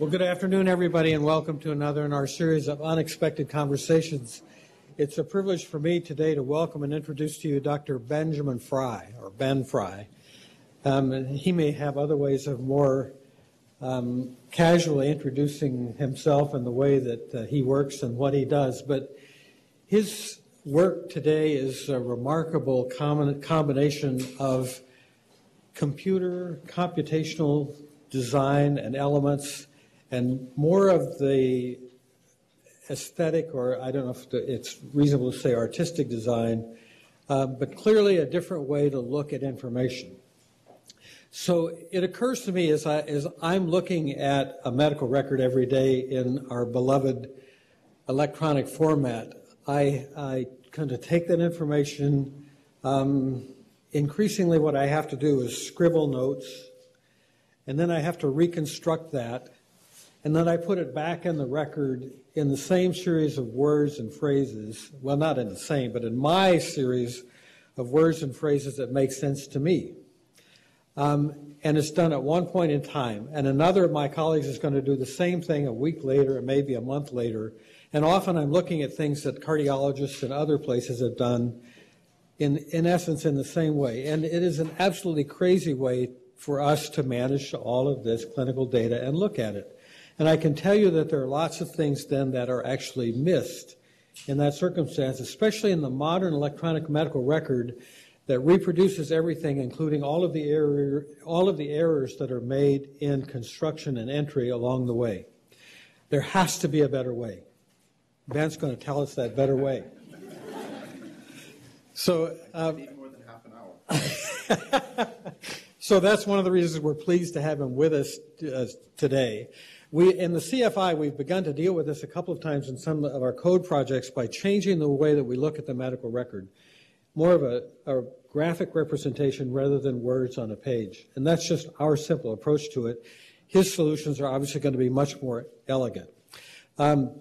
Well, good afternoon, everybody, and welcome to another in our series of unexpected conversations. It's a privilege for me today to welcome and introduce to you Dr. Benjamin Fry, or Ben Fry. Um, he may have other ways of more um, casually introducing himself and the way that uh, he works and what he does, but his work today is a remarkable com- combination of computer, computational design and elements and more of the aesthetic, or I don't know if it's reasonable to say artistic design, uh, but clearly a different way to look at information. So it occurs to me as, I, as I'm looking at a medical record every day in our beloved electronic format, I, I kind of take that information. Um, increasingly, what I have to do is scribble notes, and then I have to reconstruct that and then I put it back in the record in the same series of words and phrases. Well, not in the same, but in my series of words and phrases that make sense to me. Um, and it's done at one point in time. And another of my colleagues is going to do the same thing a week later, or maybe a month later. And often I'm looking at things that cardiologists and other places have done in, in essence in the same way. And it is an absolutely crazy way for us to manage all of this clinical data and look at it. And I can tell you that there are lots of things then that are actually missed in that circumstance, especially in the modern electronic medical record that reproduces everything, including all of the error, all of the errors that are made in construction and entry along the way. There has to be a better way. Ben's going to tell us that better way. So, um, more than half an hour. so that's one of the reasons we're pleased to have him with us uh, today. We, in the CFI, we've begun to deal with this a couple of times in some of our code projects by changing the way that we look at the medical record. More of a, a graphic representation rather than words on a page. And that's just our simple approach to it. His solutions are obviously going to be much more elegant. Um,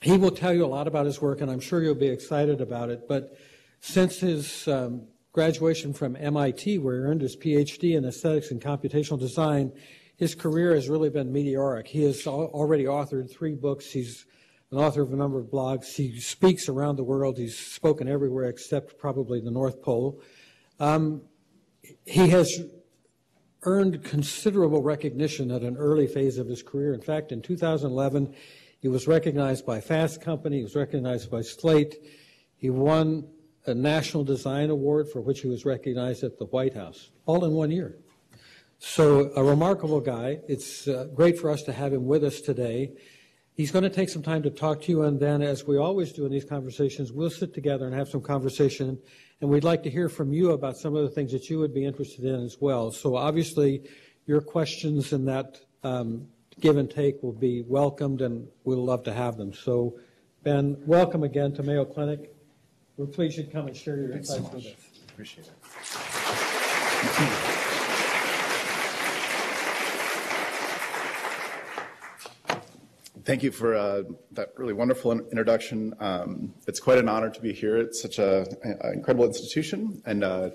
he will tell you a lot about his work, and I'm sure you'll be excited about it. But since his um, graduation from MIT, where he earned his PhD in aesthetics and computational design, his career has really been meteoric. He has already authored three books. He's an author of a number of blogs. He speaks around the world. He's spoken everywhere except probably the North Pole. Um, he has earned considerable recognition at an early phase of his career. In fact, in 2011, he was recognized by Fast Company. He was recognized by Slate. He won a National Design Award for which he was recognized at the White House, all in one year. So, a remarkable guy. It's uh, great for us to have him with us today. He's going to take some time to talk to you, and then, as we always do in these conversations, we'll sit together and have some conversation. And we'd like to hear from you about some of the things that you would be interested in as well. So, obviously, your questions in that um, give and take will be welcomed, and we'll love to have them. So, Ben, welcome again to Mayo Clinic. We're pleased you'd come and share your Thanks insights so with us. Appreciate it. Thank you for uh, that really wonderful introduction. Um, it's quite an honor to be here at such an incredible institution and uh,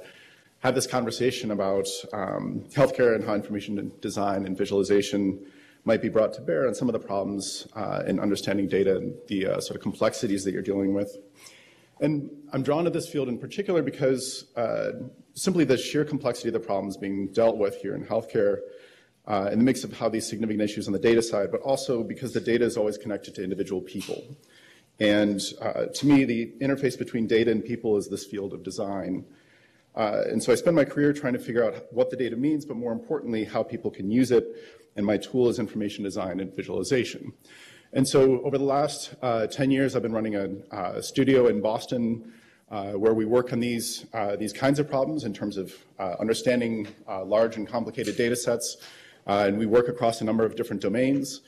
have this conversation about um, healthcare and how information design and visualization might be brought to bear on some of the problems uh, in understanding data and the uh, sort of complexities that you're dealing with. And I'm drawn to this field in particular because uh, simply the sheer complexity of the problems being dealt with here in healthcare uh, in the mix of how these significant issues on the data side, but also because the data is always connected to individual people. And uh, to me, the interface between data and people is this field of design. Uh, and so I spend my career trying to figure out what the data means, but more importantly, how people can use it. And my tool is information design and visualization. And so over the last uh, 10 years, I've been running a, a studio in Boston uh, where we work on these, uh, these kinds of problems in terms of uh, understanding uh, large and complicated data sets, uh, and we work across a number of different domains.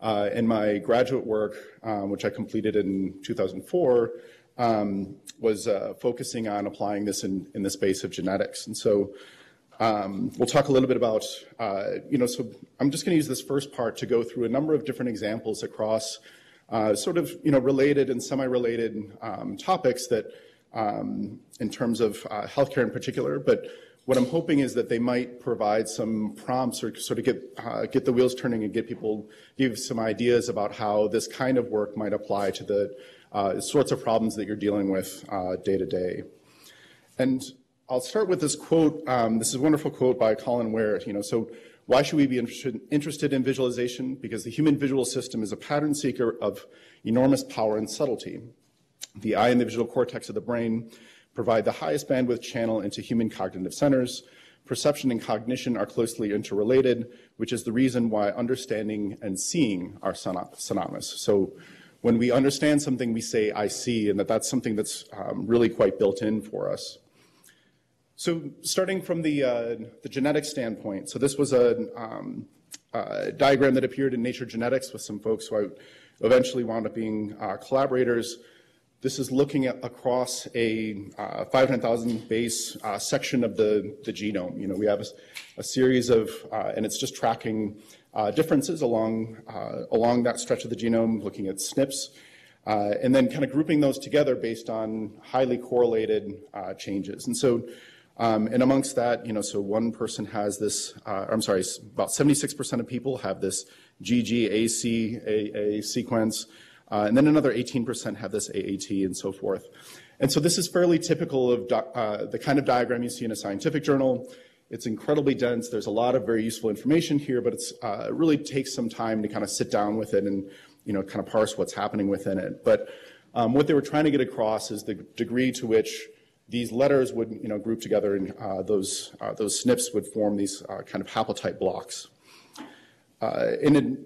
Uh, in my graduate work, um, which I completed in 2004, um, was uh, focusing on applying this in, in the space of genetics. And so um, we'll talk a little bit about, uh, you know, so I'm just going to use this first part to go through a number of different examples across uh, sort of, you know, related and semi-related um, topics that um, in terms of uh, healthcare in particular, but what I'm hoping is that they might provide some prompts or sort of get uh, get the wheels turning and get people give some ideas about how this kind of work might apply to the uh, sorts of problems that you're dealing with uh, day to day. And I'll start with this quote. Um, this is a wonderful quote by Colin Ware. You know, so why should we be interested, in visualization? Because the human visual system is a pattern seeker of enormous power and subtlety. The eye and the visual cortex of the brain provide the highest bandwidth channel into human cognitive centers. Perception and cognition are closely interrelated, which is the reason why understanding and seeing are synonymous. So when we understand something, we say, I see, and that that's something that's um, really quite built in for us. So starting from the, uh, the genetic standpoint, so this was a, um, diagram that appeared in Nature Genetics with some folks who I eventually wound up being uh, collaborators. This is looking at across a uh, 500,000 base uh, section of the, the genome. You know, we have a, a series of, uh, and it's just tracking uh, differences along, uh, along that stretch of the genome, looking at SNPs, and then kind of grouping those together based on highly correlated changes. And so, um, and amongst that, you know, so one person has this, I'm sorry, about 76% of people have this GGAC sequence. Uh, and then another 18% have this AAT and so forth. And so this is fairly typical of uh, the kind of diagram you see in a scientific journal. It's incredibly dense. There's a lot of very useful information here, but uh, it really takes some time to kind of sit down with it and you know kind of parse what's happening within it. But um, what they were trying to get across is the degree to which these letters would you know group together and uh, those uh, those SNPs would form these uh, kind of haplotype blocks. in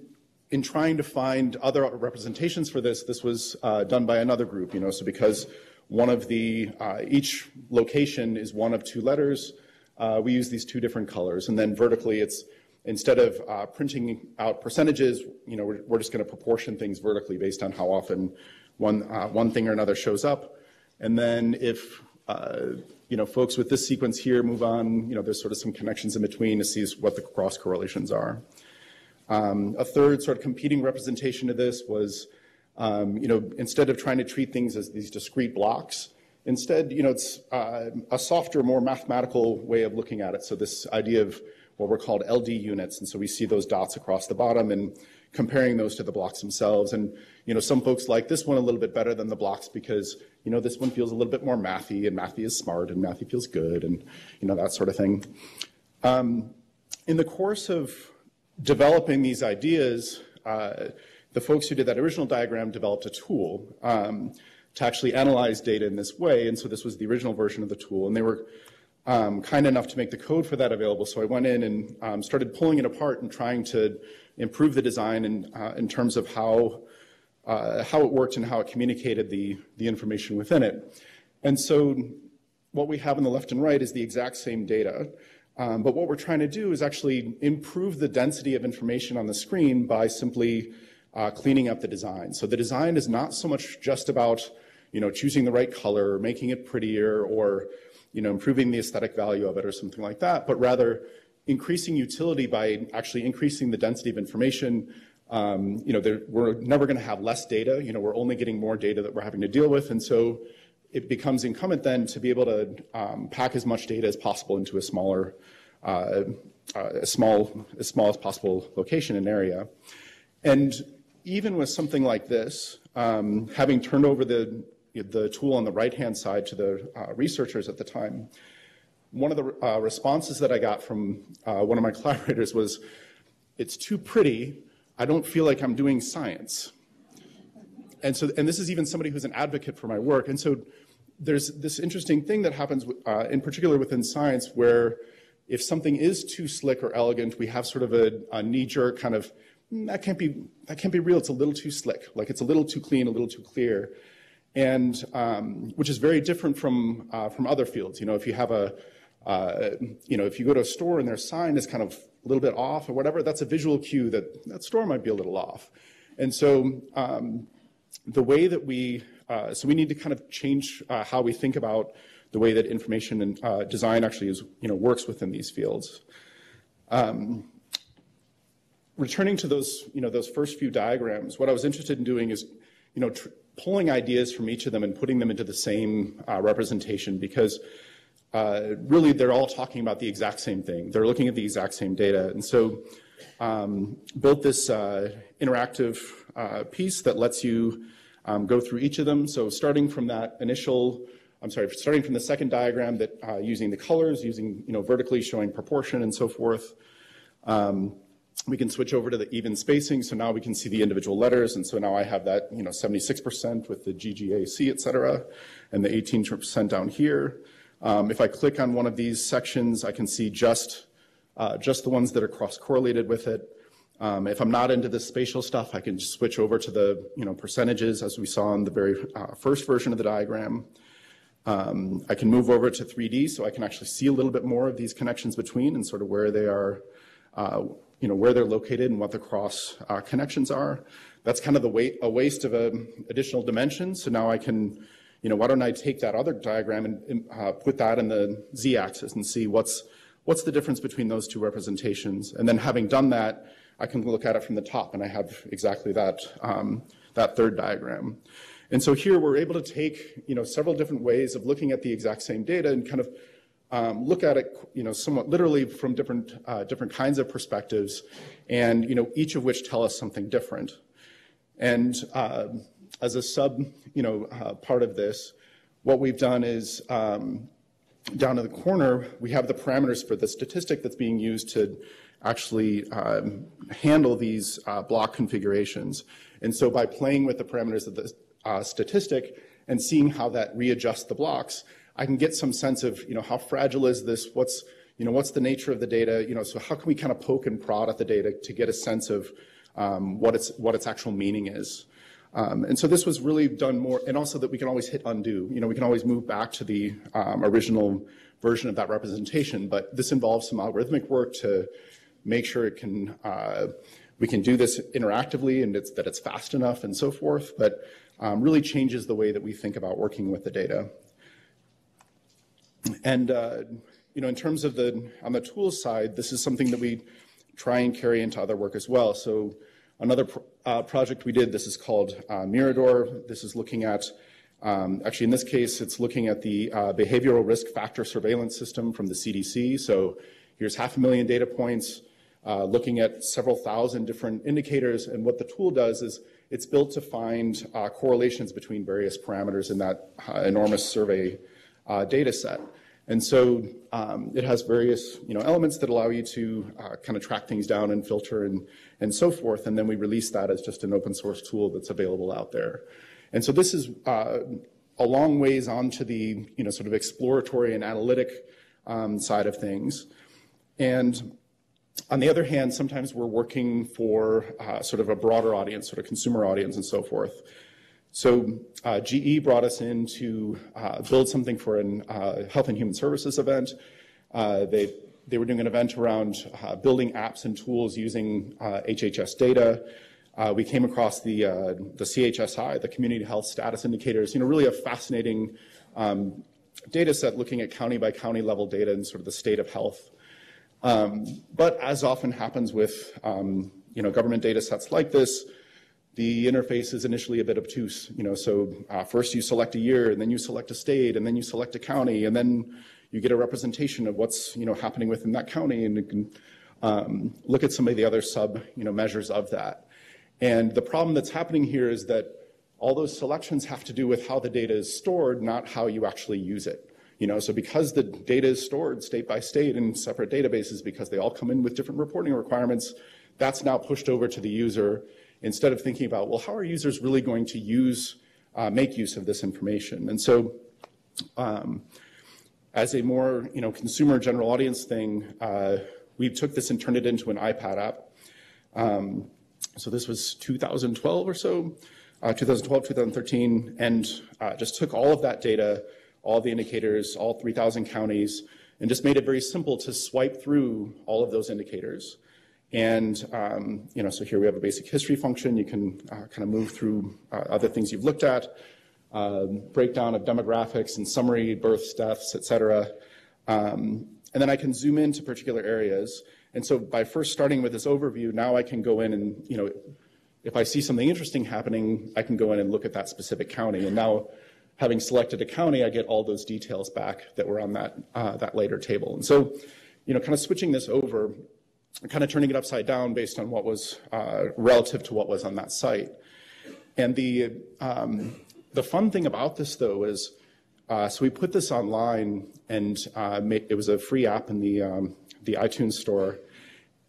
in trying to find other representations for this, this was uh, done by another group, you know, so because one of the, uh, each location is one of two letters, uh, we use these two different colors. And then vertically, it's, instead of uh, printing out percentages, you know, we're, we're just going to proportion things vertically based on how often one, uh, one thing or another shows up. And then if, uh, you know, folks with this sequence here move on, you know, there's sort of some connections in between to see what the cross correlations are. Um, a third sort of competing representation of this was, um, you know, instead of trying to treat things as these discrete blocks, instead, you know, it's uh, a softer, more mathematical way of looking at it. So this idea of what were called LD units, and so we see those dots across the bottom and comparing those to the blocks themselves. And you know, some folks like this one a little bit better than the blocks because you know this one feels a little bit more mathy, and mathy is smart, and mathy feels good, and you know that sort of thing. Um, in the course of developing these ideas, uh, the folks who did that original diagram developed a tool um, to actually analyze data in this way. And so this was the original version of the tool. And they were um, kind enough to make the code for that available. So I went in and um, started pulling it apart and trying to improve the design in, uh, in terms of how, uh, how it worked and how it communicated the, the information within it. And so what we have on the left and right is the exact same data. Um, but what we're trying to do is actually improve the density of information on the screen by simply uh, cleaning up the design. So the design is not so much just about you know, choosing the right color, or making it prettier, or you know, improving the aesthetic value of it or something like that, but rather increasing utility by actually increasing the density of information. Um, you know, there, we're never going to have less data. You know, we're only getting more data that we're having to deal with, and so it becomes incumbent then to be able to um, pack as much data as possible into a smaller, uh, uh, as small as small as possible location and area. And even with something like this, um, having turned over the the tool on the right hand side to the uh, researchers at the time, one of the uh, responses that I got from uh, one of my collaborators was, "It's too pretty. I don't feel like I'm doing science." And so, and this is even somebody who's an advocate for my work. And so, there's this interesting thing that happens, uh, in particular within science, where if something is too slick or elegant, we have sort of a, a knee-jerk kind of mm, that can't be that can't be real. It's a little too slick, like it's a little too clean, a little too clear, and um, which is very different from uh, from other fields. You know, if you have a uh, you know, if you go to a store and their sign is kind of a little bit off or whatever, that's a visual cue that that store might be a little off. And so um, the way that we uh, so we need to kind of change uh, how we think about the way that information and uh, design actually is, you know, works within these fields. Um, returning to those, you know, those first few diagrams, what I was interested in doing is, you know, pulling ideas from each of them and putting them into the same uh, representation because uh, really they're all talking about the exact same thing. They're looking at the exact same data. And so um, built this uh, interactive uh, piece that lets you um, go through each of them. So starting from that initial, I'm sorry, starting from the second diagram that uh, using the colors, using you know vertically showing proportion and so forth. Um, we can switch over to the even spacing, so now we can see the individual letters, and so now I have that, you know, 76% with the GGAC, et cetera, and the 18% down here. Um, if I click on one of these sections, I can see just, uh, just the ones that are cross-correlated with it. Um, if I'm not into the spatial stuff, I can switch over to the, you know, percentages as we saw in the very uh, first version of the diagram. Um, I can move over to 3D, so I can actually see a little bit more of these connections between and sort of where they are uh, you know, where they're located and what the cross uh, connections are. That's kind of the weight, a waste of an additional dimension. So now I can, you know, why don't I take that other diagram and uh, put that in the z-axis and see what's, what's the difference between those two representations. And then having done that, I can look at it from the top and I have exactly that, um, that third diagram. And so here we're able to take, you know, several different ways of looking at the exact same data and kind of um, look at it, you know, somewhat literally from different uh, different kinds of perspectives, and you know, each of which tell us something different. And uh, as a sub, you know, uh, part of this, what we've done is um, down in the corner we have the parameters for the statistic that's being used to actually um, handle these uh, block configurations. And so by playing with the parameters of the uh, statistic and seeing how that readjusts the blocks, I can get some sense of, you know, how fragile is this? What's, you know, what's the nature of the data? You know, so how can we kind of poke and prod at the data to get a sense of um, what its what its actual meaning is? Um, and so this was really done more, and also that we can always hit undo. You know, we can always move back to the um, original version of that representation, but this involves some algorithmic work to make sure it can uh, we can do this interactively and it's, that it's fast enough and so forth, but um, really changes the way that we think about working with the data. And uh, you know, in terms of the on the tools side, this is something that we try and carry into other work as well. So another pro uh, project we did, this is called uh, Mirador. This is looking at, um, actually in this case, it's looking at the uh, behavioral risk factor surveillance system from the CDC. So here's half a million data points, uh, looking at several thousand different indicators. And what the tool does is it's built to find uh, correlations between various parameters in that enormous survey data set. And so um, it has various you know, elements that allow you to uh, kind of track things down and filter and, and so forth. And then we release that as just an open source tool that's available out there. And so this is uh, a long ways onto the you know, sort of exploratory and analytic um, side of things. And on the other hand, sometimes we're working for uh, sort of a broader audience, sort of consumer audience and so forth. So uh, GE brought us in to uh, build something for a uh, health and human services event. Uh, they, they were doing an event around uh, building apps and tools using HHS data. we came across the, the CHSI, the Community Health Status Indicators, you know, really a fascinating um, data set looking at county by county level data and sort of the state of health. Um, but as often happens with um, you know, government data sets like this, the interface is initially a bit obtuse. You know, so uh, first you select a year, and then you select a state, and then you select a county, and then you get a representation of what's you know happening within that county, and you can um, look at some of the other sub you know measures of that. And the problem that's happening here is that all those selections have to do with how the data is stored, not how you actually use it. You know, so because the data is stored state by state in separate databases, because they all come in with different reporting requirements, that's now pushed over to the user instead of thinking about, well, how are users really going to use, uh, make use of this information? And so um, as a more, you know, consumer general audience thing, uh, we took this and turned it into an iPad app. Um, so this was 2012 or so, uh, 2012, 2013, and uh, just took all of that data, all the indicators, all 3,000 counties, and just made it very simple to swipe through all of those indicators. And um, you know, so here we have a basic history function. You can uh, kind of move through uh, other things you've looked at, um, breakdown of demographics and summary, births, deaths, et cetera. Um, and then I can zoom into particular areas. And so by first starting with this overview, now I can go in and, you know, if I see something interesting happening, I can go in and look at that specific county. And now having selected a county, I get all those details back that were on that, uh, that later table. And so, you know, kind of switching this over, kind of turning it upside down based on what was uh, relative to what was on that site. And the, um, the fun thing about this, though, is uh, so we put this online, and uh, it was a free app in the, um, the iTunes store,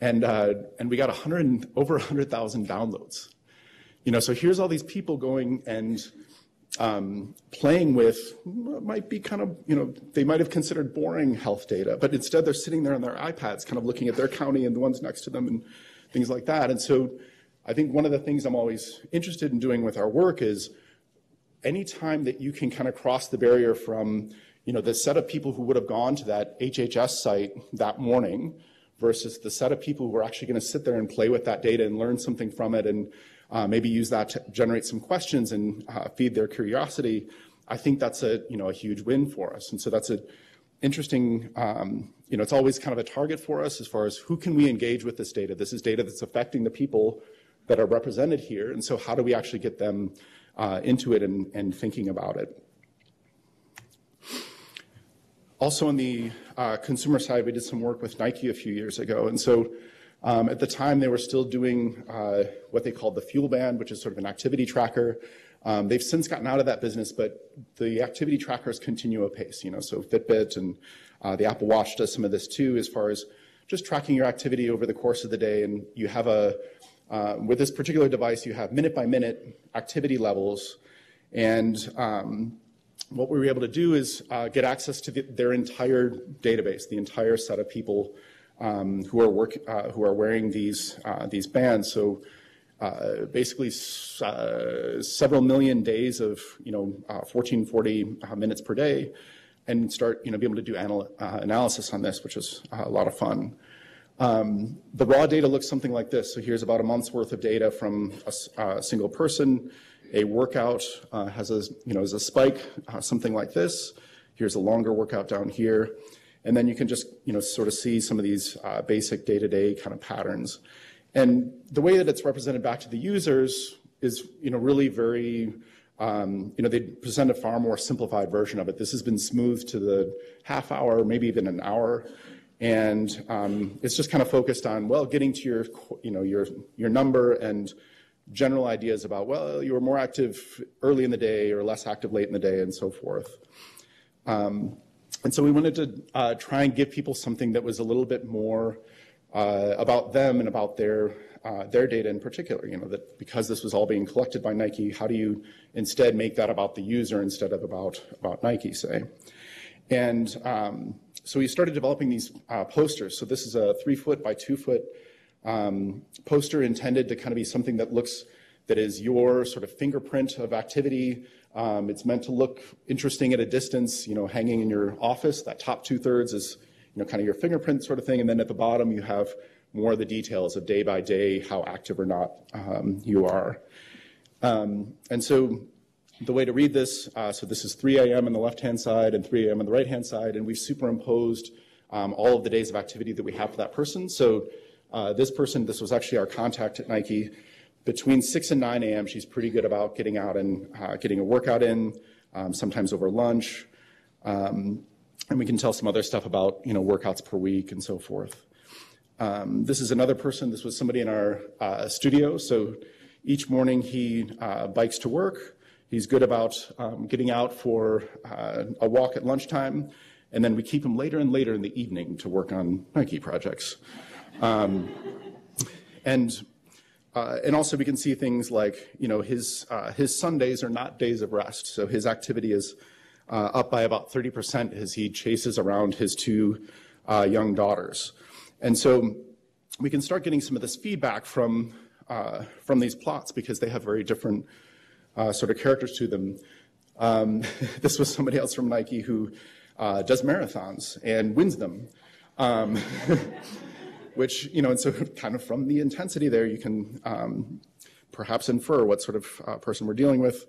and, uh, and we got 100, over 100,000 downloads. You know, so here's all these people going and um, playing with might be kind of, you know, they might have considered boring health data, but instead they're sitting there on their iPads, kind of looking at their county and the ones next to them and things like that. And so I think one of the things I'm always interested in doing with our work is anytime that you can kind of cross the barrier from, you know, the set of people who would have gone to that HHS site that morning versus the set of people who are actually going to sit there and play with that data and learn something from it and uh, maybe use that to generate some questions and uh, feed their curiosity, I think that's a, you know, a huge win for us. And so that's a interesting, um, you know, it's always kind of a target for us as far as who can we engage with this data? This is data that's affecting the people that are represented here. And so how do we actually get them uh, into it and, and thinking about it? Also on the uh, consumer side, we did some work with Nike a few years ago. And so um, at the time, they were still doing uh, what they called the Fuel Band, which is sort of an activity tracker. Um, they've since gotten out of that business, but the activity trackers continue apace. You know, so Fitbit and uh, the Apple Watch does some of this too, as far as just tracking your activity over the course of the day. And you have a uh, with this particular device, you have minute by minute activity levels, and um, what we were able to do is uh, get access to the, their entire database, the entire set of people um, who are work, uh, who are wearing these uh, these bands. So uh, basically, uh, several million days of you know 1440 uh, minutes per day, and start you know be able to do anal- analysis on this, which is a lot of fun. Um, the raw data looks something like this. So here's about a month's worth of data from a, a single person. A workout uh, has a, you know, is a spike, uh, something like this. Here's a longer workout down here. And then you can just, you know, sort of see some of these uh, basic day-to-day kind of patterns. And the way that it's represented back to the users is, you know, really very, um, you know, they present a far more simplified version of it. This has been smoothed to the half hour, maybe even an hour. And um, it's just kind of focused on, well, getting to your, you know, your, your number and general ideas about, well, you were more active early in the day or less active late in the day and so forth. Um, and so we wanted to uh, try and give people something that was a little bit more uh, about them and about their uh, their data in particular. You know that because this was all being collected by Nike, how do you instead make that about the user instead of about about Nike, say? And um, so we started developing these uh, posters. So this is a three foot by two foot um, poster intended to kind of be something that looks that is your sort of fingerprint of activity. Um, it's meant to look interesting at a distance, you know, hanging in your office. That top two thirds is, you know, kind of your fingerprint sort of thing. And then at the bottom, you have more of the details of day by day, how active or not um, you are. Um, and so the way to read this, uh, so this is 3 a.m. on the left-hand side and 3 a.m. on the right-hand side, and we've superimposed um, all of the days of activity that we have for that person. So uh, this person, this was actually our contact at Nike. Between 6 and 9 a.m., she's pretty good about getting out and uh, getting a workout in, um, sometimes over lunch. Um, and we can tell some other stuff about, you know, workouts per week and so forth. Um, this is another person. This was somebody in our uh, studio. So each morning he uh, bikes to work. He's good about um, getting out for uh, a walk at lunchtime. And then we keep him later and later in the evening to work on Nike projects. Um, and uh, and also we can see things like you know his uh, his Sundays are not days of rest, so his activity is uh, up by about 30% as he chases around his two uh, young daughters, and so we can start getting some of this feedback from uh, from these plots because they have very different uh, sort of characters to them. Um, this was somebody else from Nike who does marathons and wins them. Um, which, you know, and so kind of from the intensity there, you can um, perhaps infer what sort of uh, person we're dealing with.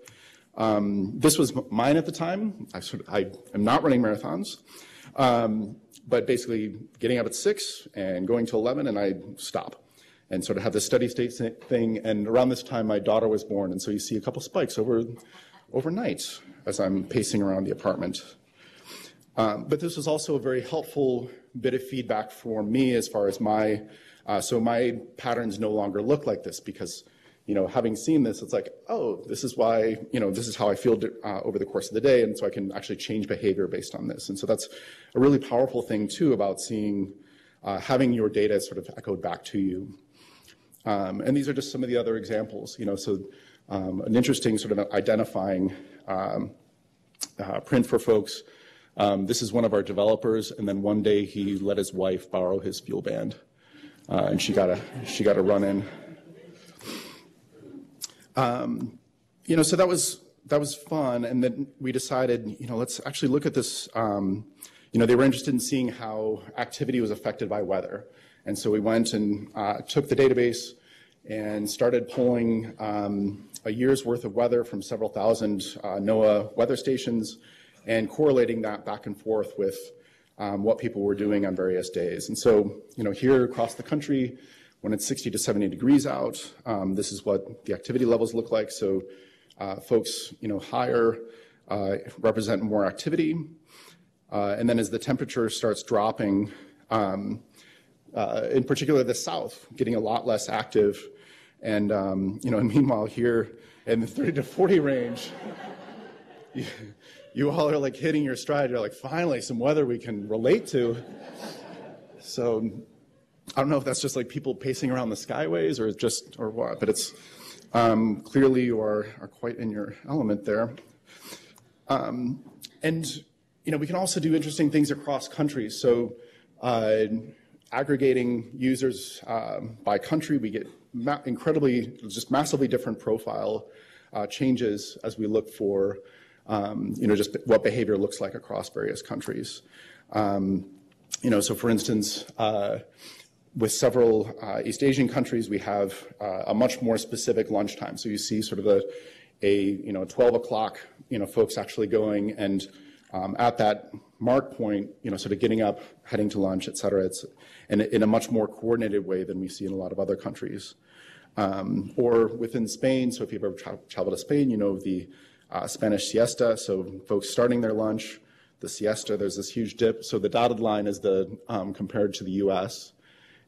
Um, this was mine at the time. I, sort of, I am not running marathons, um, but basically getting up at six and going to 11 and I stop and sort of have this steady state thing. And around this time, my daughter was born. And so you see a couple spikes over, overnight as I'm pacing around the apartment. Um, but this was also a very helpful bit of feedback for me as far as my, uh, so my patterns no longer look like this because, you know, having seen this, it's like, oh, this is why, you know, this is how I feel uh, over the course of the day. And so I can actually change behavior based on this. And so that's a really powerful thing too about seeing, uh, having your data sort of echoed back to you. Um, and these are just some of the other examples, you know, so um, an interesting sort of identifying um, uh, print for folks um, this is one of our developers, and then one day he let his wife borrow his fuel band, uh, and she got a she got a run in. Um, you know, so that was that was fun, and then we decided, you know, let's actually look at this. Um, you know, they were interested in seeing how activity was affected by weather, and so we went and uh, took the database and started pulling um, a year's worth of weather from several thousand uh, NOAA weather stations and correlating that back and forth with um, what people were doing on various days. And so, you know, here across the country, when it's 60 to 70 degrees out, um, this is what the activity levels look like. So, uh, folks, you know, higher uh, represent more activity. Uh, and then as the temperature starts dropping, um, uh, in particular the south, getting a lot less active. And, um, you know, and meanwhile here in the 30 to 40 range, you all are like hitting your stride. You're like, finally, some weather we can relate to. So I don't know if that's just like people pacing around the skyways or just or what, but it's um, clearly you are, are quite in your element there. Um, and you know, we can also do interesting things across countries. So uh, aggregating users uh, by country, we get incredibly, just massively different profile uh, changes as we look for um, you know, just what behavior looks like across various countries. Um, you know, so for instance, uh, with several uh, East Asian countries, we have uh, a much more specific lunchtime. So you see sort of a, a you know, 12 o'clock, you know, folks actually going and um, at that mark point, you know, sort of getting up, heading to lunch, et cetera. It's in, in a much more coordinated way than we see in a lot of other countries. Um, or within Spain, so if you've ever tra- traveled to Spain, you know the uh, Spanish siesta, so folks starting their lunch, the siesta, there's this huge dip. So the dotted line is the um, compared to the U.S.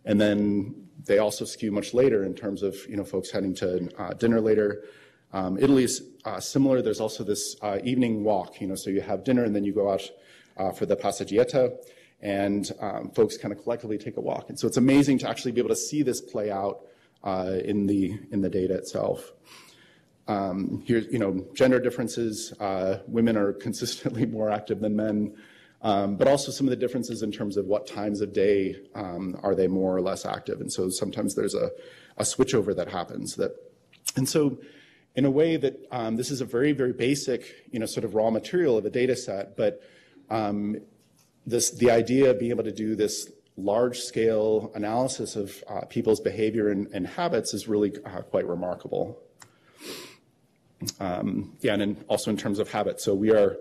And then they also skew much later in terms of you know folks heading to uh, dinner later. Um, Italy is uh, similar. There's also this uh, evening walk, you know, so you have dinner and then you go out uh, for the passeggiata, and um, folks kind of collectively take a walk. And so it's amazing to actually be able to see this play out uh, in the in the data itself. Um, here, you know, gender differences. Uh, women are consistently more active than men, um, but also some of the differences in terms of what times of day um, are they more or less active. And so sometimes there's a, a switchover that happens. That, and so, in a way that um, this is a very, very basic, you know, sort of raw material of a data set, but um, this, the idea of being able to do this large scale analysis of uh, people's behavior and, and, habits is really uh, quite remarkable. Um, yeah, and then also in terms of habit. So we are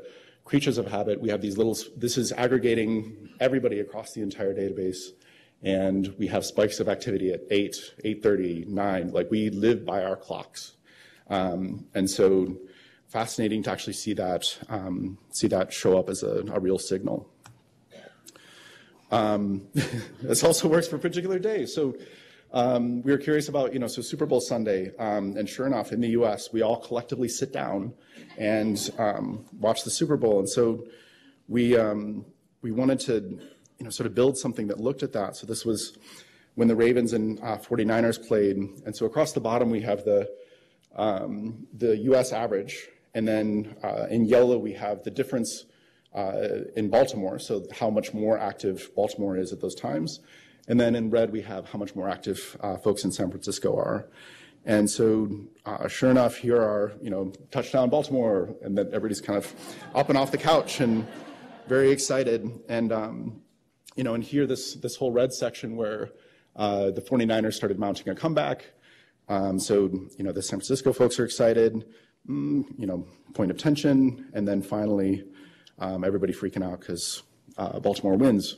creatures of habit. We have these little, this is aggregating everybody across the entire database. And we have spikes of activity at 8, 8.30, 9. Like we live by our clocks. Um, and so fascinating to actually see that, um, see that show up as a, a real signal. Um, this also works for particular days. So um, we were curious about, you know, so Super Bowl Sunday, um, and sure enough, in the U.S., we all collectively sit down and um, watch the Super Bowl. And so we um, we wanted to, you know, sort of build something that looked at that. So this was when the Ravens and uh, 49ers played, and so across the bottom we have the um, the U.S. average, and then uh, in yellow we have the difference uh, in Baltimore, so how much more active Baltimore is at those times. And then in red, we have how much more active uh, folks in San Francisco are. And so, uh, sure enough, here are, you know, touchdown Baltimore, and then everybody's kind of up and off the couch and very excited. And, um, you know, and here, this, this whole red section where uh, the 49ers started mounting a comeback. Um, so, you know, the San Francisco folks are excited, mm, you know, point of tension. And then finally, um, everybody freaking out because uh, Baltimore wins.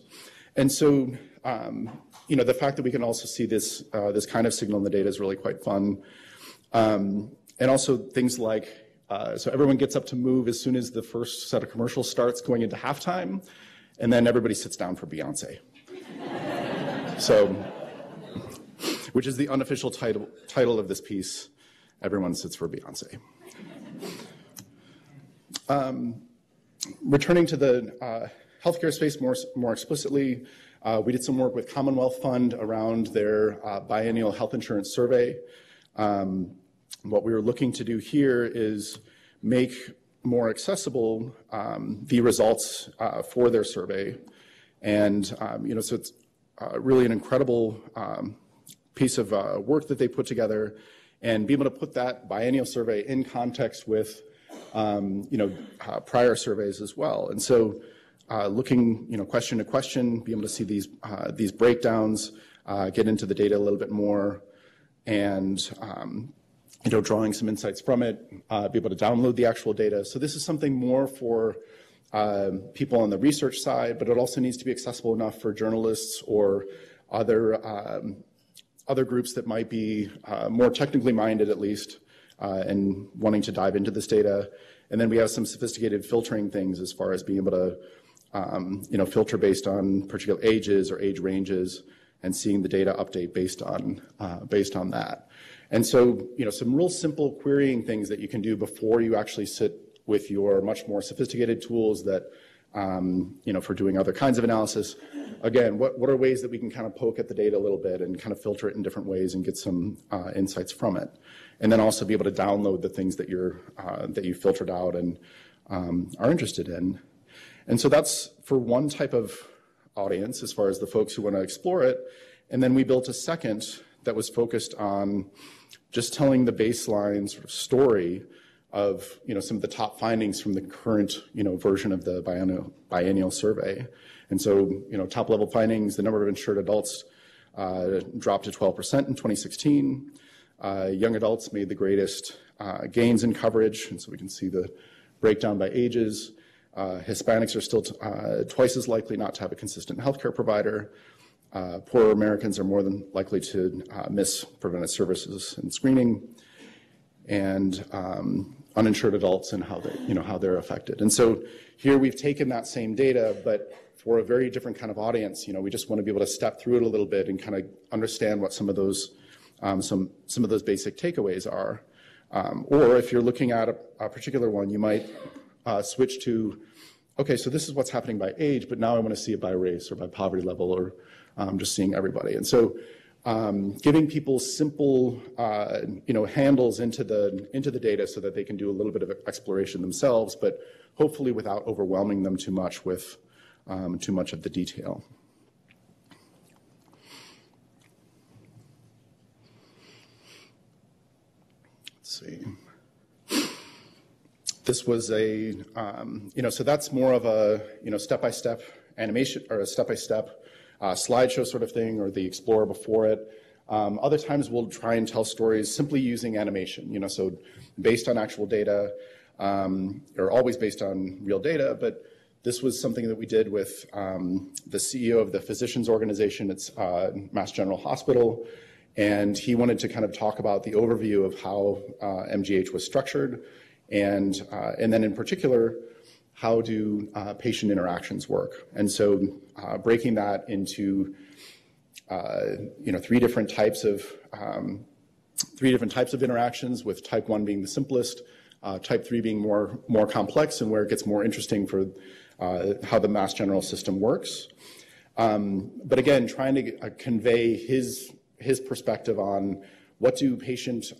And so, um, you know, the fact that we can also see this, uh, this kind of signal in the data is really quite fun. Um, and also things like Uh, so everyone gets up to move as soon as the first set of commercials starts going into halftime, and then everybody sits down for Beyonce. so, which is the unofficial title, title of this piece, Everyone Sits for Beyonce. Um, returning to the uh, healthcare space more, more explicitly, uh, we did some work with Commonwealth Fund around their uh, biennial health insurance survey. Um, what we were looking to do here is make more accessible um, the results uh, for their survey. And, um, you know, so it's uh, really an incredible um, piece of uh, work that they put together and be able to put that biennial survey in context with, um, you know, uh, prior surveys as well. And so looking, you know, question to question, be able to see these, uh, these breakdowns, get into the data a little bit more, and um, you know, drawing some insights from it, uh, be able to download the actual data. So this is something more for uh, people on the research side, but it also needs to be accessible enough for journalists or other um, other groups that might be uh, more technically minded, at least, uh, and wanting to dive into this data. And then we have some sophisticated filtering things as far as being able to, um, you know, filter based on particular ages or age ranges, and seeing the data update based on uh, based on that. And so, you know, some real simple querying things that you can do before you actually sit with your much more sophisticated tools that, um, you know, for doing other kinds of analysis. Again, what, what are ways that we can kind of poke at the data a little bit and kind of filter it in different ways and get some uh, insights from it. And then also be able to download the things that you're, uh, that you filtered out and um, are interested in. And so that's for one type of audience as far as the folks who want to explore it. And then we built a second that was focused on just telling the baseline sort of story of you know some of the top findings from the current you know version of the biennial, biennial survey. And so you know top level findings: the number of insured adults uh, dropped to 12% in 2016. Uh, young adults made the greatest uh, gains in coverage, and so we can see the breakdown by ages. Uh, Hispanics are still uh, twice as likely not to have a consistent healthcare provider. Uh, poorer Americans are more than likely to uh, miss preventive services and screening, and um, uninsured adults and how they, you know, how they're affected. And so here we've taken that same data, but for a very different kind of audience. You know, we just want to be able to step through it a little bit and kind of understand what some of those um, some some of those basic takeaways are. Um, or if you're looking at a, a particular one, you might uh, switch to, okay, so this is what's happening by age, but now I want to see it by race or by poverty level or um, just seeing everybody. And so um, giving people simple, uh, you know, handles into the, into the data so that they can do a little bit of exploration themselves, but hopefully without overwhelming them too much with um, too much of the detail. Let's see. This was a, um, you know, so that's more of a, you know, step-by-step animation or a step-by-step uh, slideshow sort of thing or the Explorer before it. Um, other times we'll try and tell stories simply using animation, you know, so based on actual data, um, or always based on real data, but this was something that we did with um, the CEO of the physicians organization at uh, Mass General Hospital, and he wanted to kind of talk about the overview of how uh, MGH was structured, and, uh, and then in particular, how do uh, patient interactions work? And so uh, breaking that into uh, you know three different types of um, three different types of interactions, with type one being the simplest, uh, type three being more more complex, and where it gets more interesting for uh, how the Mass General system works. Um, but again, trying to convey his his perspective on what do patient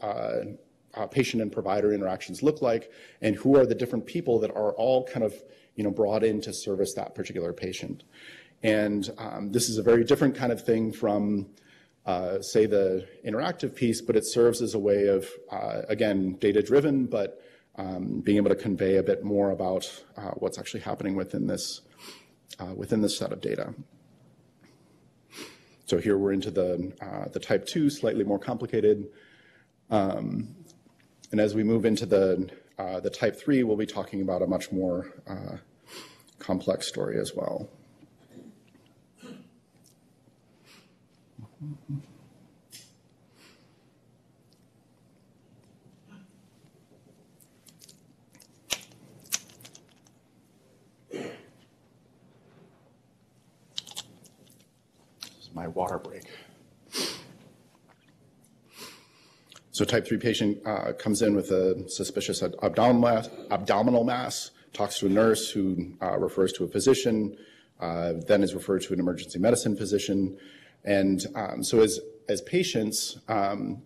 uh, patient and provider interactions look like, and who are the different people that are all kind of you know brought in to service that particular patient. And um, this is a very different kind of thing from, uh, say, the interactive piece, but it serves as a way of, uh, again, data driven, but um, being able to convey a bit more about uh, what's actually happening within this uh, within this set of data. So here we're into the uh, the type two, slightly more complicated. Um, and as we move into the, uh, the type 3, we'll be talking about a much more uh, complex story as well. my water break. So type 3 patient uh, comes in with a suspicious abdominal mass, abdominal mass, talks to a nurse who uh, refers to a physician, uh, then is referred to an emergency medicine physician. And um, so as, as patients, um,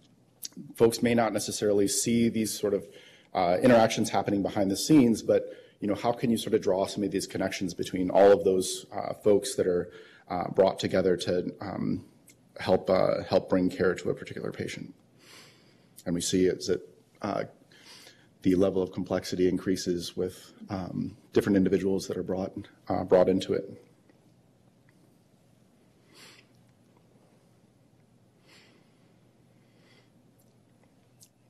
folks may not necessarily see these sort of uh, interactions happening behind the scenes, but you know, how can you sort of draw some of these connections between all of those uh, folks that are uh, brought together to um, help help bring care to a particular patient? And we see is that uh, the level of complexity increases with um, different individuals that are brought uh, brought into it.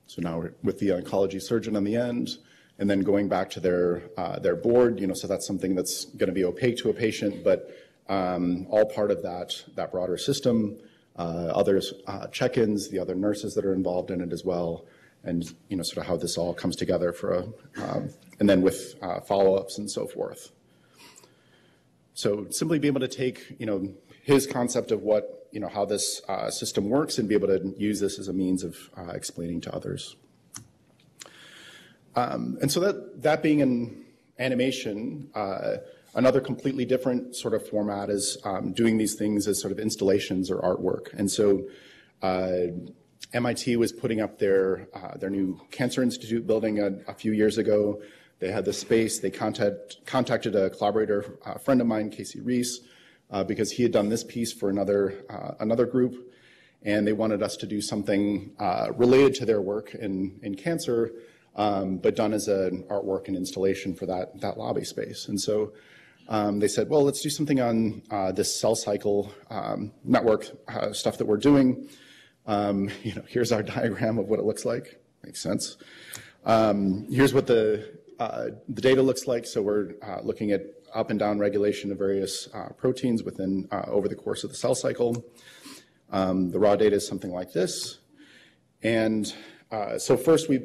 So now we're with the oncology surgeon on the end, and then going back to their uh, their board. You know, so that's something that's going to be opaque to a patient, but um, all part of that that broader system. Uh, others uh, check-ins, the other nurses that are involved in it as well, and you know, sort of how this all comes together for a, um, and then with uh, follow-ups and so forth. So simply be able to take, you know, his concept of what, you know, how this uh, system works and be able to use this as a means of uh, explaining to others. Um, and so that, that being an animation, uh, another completely different sort of format is um, doing these things as sort of installations or artwork. And so uh, MIT was putting up their, uh, their new Cancer Institute building a, a, few years ago. They had the space. They contact, contacted a collaborator, a friend of mine, Casey Reas, uh, because he had done this piece for another, uh, another group, and they wanted us to do something uh, related to their work in, in cancer, um, but done as an artwork and installation for that, that lobby space. And so um, they said, well, let's do something on uh, this cell cycle um, network uh, stuff that we're doing. Um, you know, here's our diagram of what it looks like. Makes sense. Um, here's what the uh, the data looks like. So we're uh, looking at up and down regulation of various uh, proteins within uh, over the course of the cell cycle. Um, the raw data is something like this. And so first we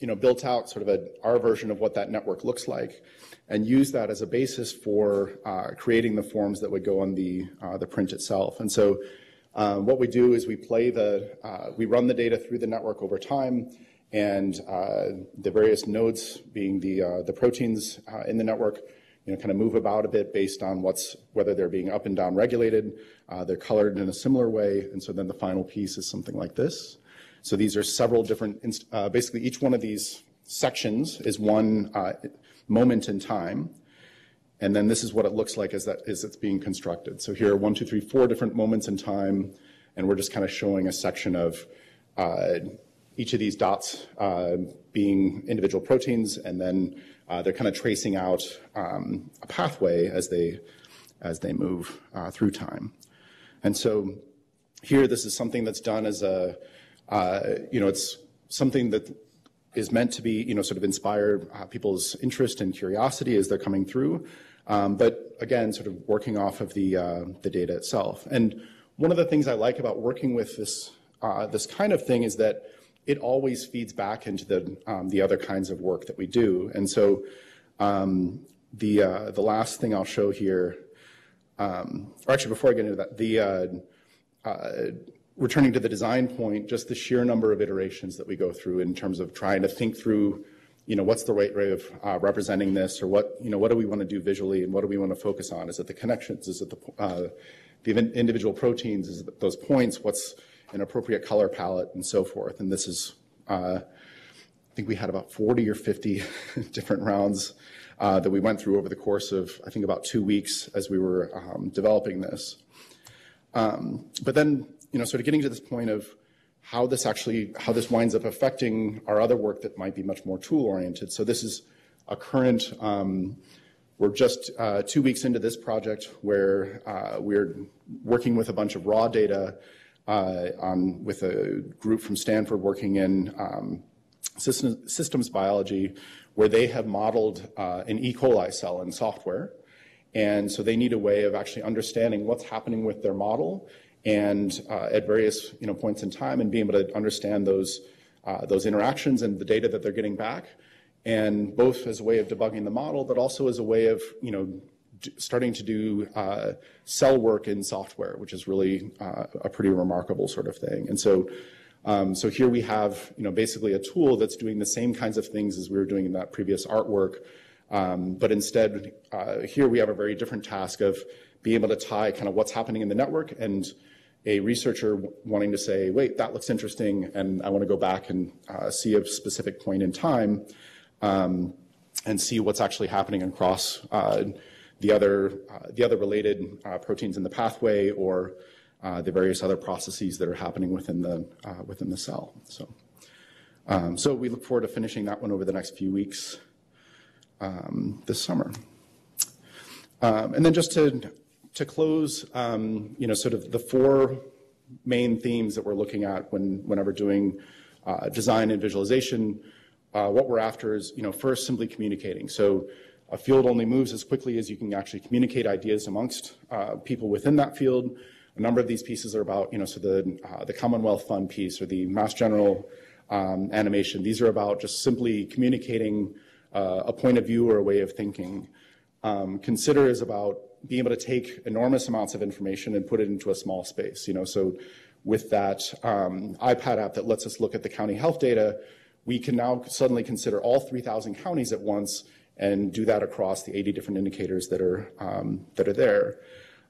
you know, built out sort of a, our version of what that network looks like and use that as a basis for uh, creating the forms that would go on the, the print itself. And so um, what we do is we play the, we run the data through the network over time and uh, the various nodes being the, uh, the proteins uh, in the network you know, kind of move about a bit based on what's, whether they're being up and down regulated. Uh, they're colored in a similar way. And so then the final piece is something like this. So these are several different, uh, basically each one of these sections is one uh, moment in time. And then this is what it looks like as, that, as it's being constructed. So here are one, two, three, four different moments in time. And we're just kind of showing a section of each of these dots uh, being individual proteins, and then uh, they're kind of tracing out um, a pathway as they as they move uh, through time. And so here, this is something that's done as a uh, you know it's something that is meant to be you know sort of inspire uh, people's interest and curiosity as they're coming through. Um, but again, sort of working off of the uh, the data itself. And one of the things I like about working with this this kind of thing is that it always feeds back into the, um, the other kinds of work that we do. And so um, the, uh, the last thing I'll show here, um, or actually before I get into that, the, uh, uh, returning to the design point, just the sheer number of iterations that we go through in terms of trying to think through, you know, what's the right way of uh, representing this, or what, you know, what do we want to do visually, and what do we want to focus on? Is it the connections? Is it the, uh, the individual proteins? Is it those points? What's an appropriate color palette, and so forth. And this is, uh, I think we had about 40 or 50 different rounds uh, that we went through over the course of, I think, about two weeks as we were um, developing this. Um, but then, you know, sort of getting to this point of how this actually, how this winds up affecting our other work that might be much more tool-oriented. So this is a current, um, we're just uh, two weeks into this project where uh, we're working with a bunch of raw data uh, on, with a group from Stanford working in um, system, systems biology, where they have modeled uh, an E. coli cell in software. And so they need a way of actually understanding what's happening with their model and uh, at various you know, points in time and being able to understand those, uh, those interactions and the data that they're getting back. And both as a way of debugging the model, but also as a way of you know, starting to do uh, cell work in software, which is really uh, a pretty remarkable sort of thing. And so, um, so here we have, you know, basically a tool that's doing the same kinds of things as we were doing in that previous artwork, um, but instead, uh, here we have a very different task of being able to tie kind of what's happening in the network and a researcher wanting to say, wait, that looks interesting, and I want to go back and uh, see a specific point in time um, and see what's actually happening across uh, the other uh, the other related uh, proteins in the pathway or uh, the various other processes that are happening within the within the cell. So, um, so we look forward to finishing that one over the next few weeks um, this summer. Um, and then just to to close, um, you know, sort of the four main themes that we're looking at when whenever doing uh, design and visualization. Uh, what we're after is, you know, first simply communicating. So a field only moves as quickly as you can actually communicate ideas amongst uh, people within that field. A number of these pieces are about, you know, so the, uh, the Commonwealth Fund piece or the Mass General um, animation. These are about just simply communicating uh, a point of view or a way of thinking. Um, consider is about being able to take enormous amounts of information and put it into a small space. You know, so with that um, iPad app that lets us look at the county health data, we can now suddenly consider all 3,000 counties at once and do that across the 80 different indicators that are, um, that are there.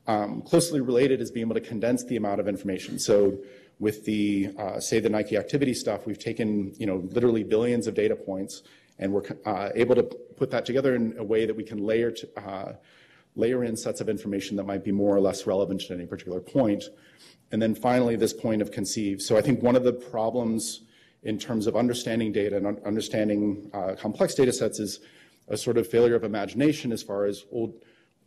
Um, closely related is being able to condense the amount of information. So with the, uh, say, the Nike activity stuff, we've taken, you know, literally billions of data points, and we're uh, able to put that together in a way that we can layer, to, uh, layer in sets of information that might be more or less relevant at any particular point. And then finally, this point of conceive. So I think one of the problems in terms of understanding data and understanding uh, complex data sets is a sort of failure of imagination as far as, well,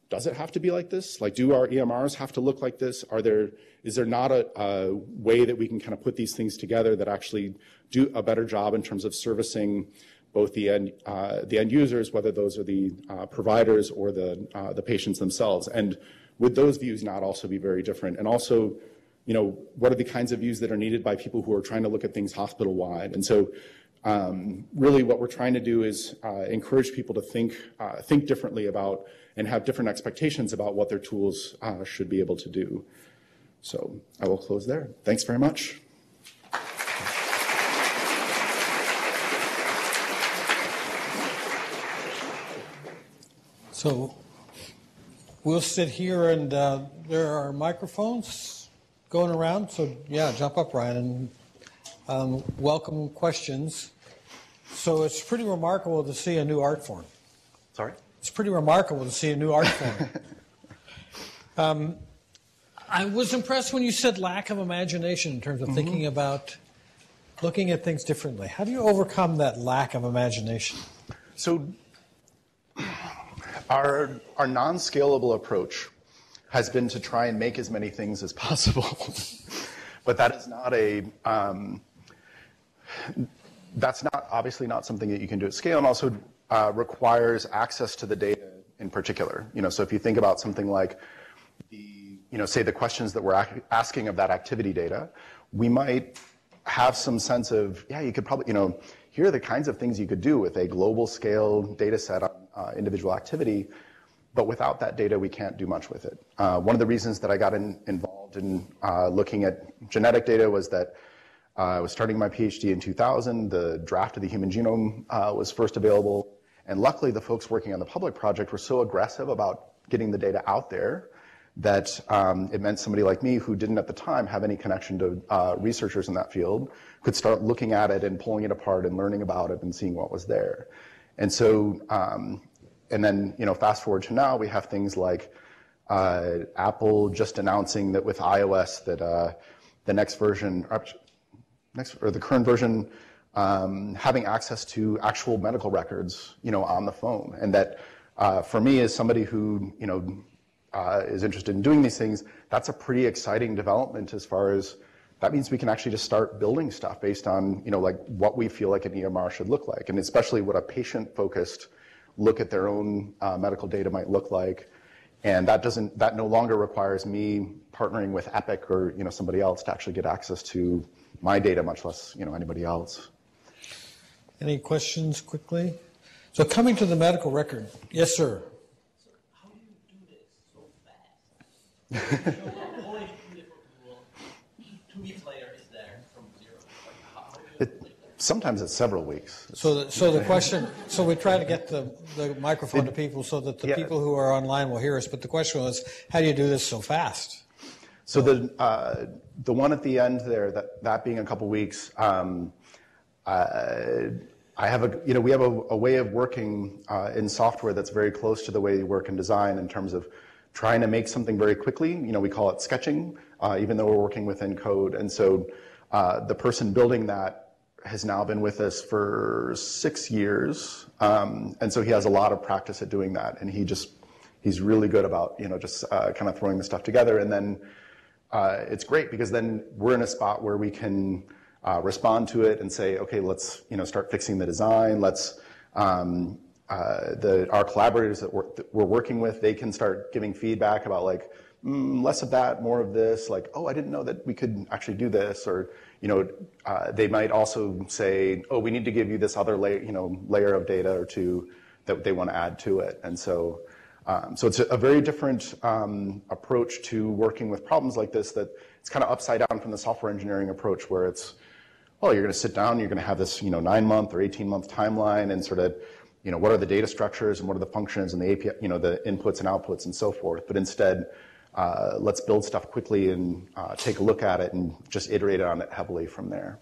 does it have to be like this? Like, do our EMRs have to look like this? Are there, is there not a, a way that we can kind of put these things together that actually do a better job in terms of servicing both the end, uh, the end users, whether those are the uh, providers or the, uh, the patients themselves? And would those views not also be very different? And also, you know, what are the kinds of views that are needed by people who are trying to look at things hospital wide? And so um, really what we're trying to do is uh, encourage people to think, uh, think differently about and have different expectations about what their tools uh, should be able to do. So I will close there. Thanks very much. So we'll sit here and uh, there are microphones going around. So yeah, jump up, Ryan, and um, welcome questions. So it's pretty remarkable to see a new art form. Sorry? It's pretty remarkable to see a new art form. um, I was impressed when you said lack of imagination in terms of mm-hmm. thinking about looking at things differently. How do you overcome that lack of imagination? So, our, our non scalable approach has been to try and make as many things as possible. but that is not a, um, that's not obviously not something that you can do at scale, and also uh, requires access to the data in particular. You know, so if you think about something like the, you know, say the questions that we're asking of that activity data, we might have some sense of, yeah, you could probably, you know, here are the kinds of things you could do with a global scale data set on uh, individual activity, but without that data, we can't do much with it. Uh, one of the reasons that I got in, involved in uh, looking at genetic data was that uh, I was starting my PhD in 2000. The draft of the human genome uh, was first available. And luckily, the folks working on the public project were so aggressive about getting the data out there that um, it meant somebody like me who didn't at the time have any connection to uh, researchers in that field could start looking at it and pulling it apart and learning about it and seeing what was there. And so, um, and then, you know, fast forward to now, we have things like uh, Apple just announcing that with iOS that uh, the next version, next or the current version um, having access to actual medical records, you know, on the phone, and that uh, for me as somebody who you know uh, is interested in doing these things, that's a pretty exciting development as far as that means we can actually just start building stuff based on you know like what we feel like an EMR should look like, and especially what a patient-focused look at their own uh, medical data might look like. And that doesn't that no longer requires me partnering with Epic or you know somebody else to actually get access to my data, much less you know anybody else. Any questions quickly? So coming to the medical record, yes, sir. So How do you do Only two weeks later is there from zero. Like, how- how do you It, sometimes it's several weeks. So, the- so the question, so we try to get the, the microphone to people so that the Yeah. people who are online will hear us. But the question was, how do you do this so fast? So the uh, the one at the end there, that that being a couple weeks, um, uh, I have a you know we have a, a way of working uh, in software that's very close to the way you work in design in terms of trying to make something very quickly. You know we call it sketching, uh, even though we're working within code. And so uh, the person building that has now been with us for six years, um, and so he has a lot of practice at doing that. And he just he's really good about you know just uh, kind of throwing the stuff together and then uh, it's great because then we're in a spot where we can uh, respond to it and say, okay, let's you know start fixing the design. Let's um, uh, the our collaborators that we're, that we're working with, they can start giving feedback about like mm, less of that, more of this. Like, oh, I didn't know that we could actually do this, or you know, uh, they might also say, oh, we need to give you this other layer, you know, layer of data or two that they want to add to it, and so. Um, so it's a, very different um, approach to working with problems like this. That it's kind of upside down from the software engineering approach, where it's, well, you're going to sit down, you're going to have this, you know, nine month or 18 month timeline, and sort of, you know, what are the data structures and what are the functions and the API, you know, the inputs and outputs and so forth. But instead, uh, let's build stuff quickly and uh, take a look at it and just iterate on it heavily from there.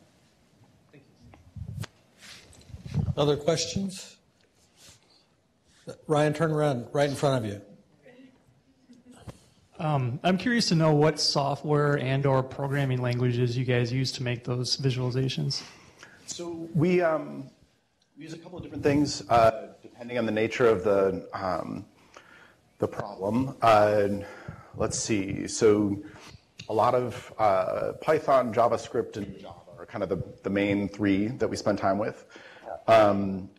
Other questions? Ryan, turn around, right in front of you. Um, I'm curious to know what software and/or programming languages you guys use to make those visualizations. So we um, we use a couple of different things uh, depending on the nature of the um, the problem. Uh, let's see. So a lot of uh, Python, JavaScript, and Java are kind of the, the main three that we spend time with. Um,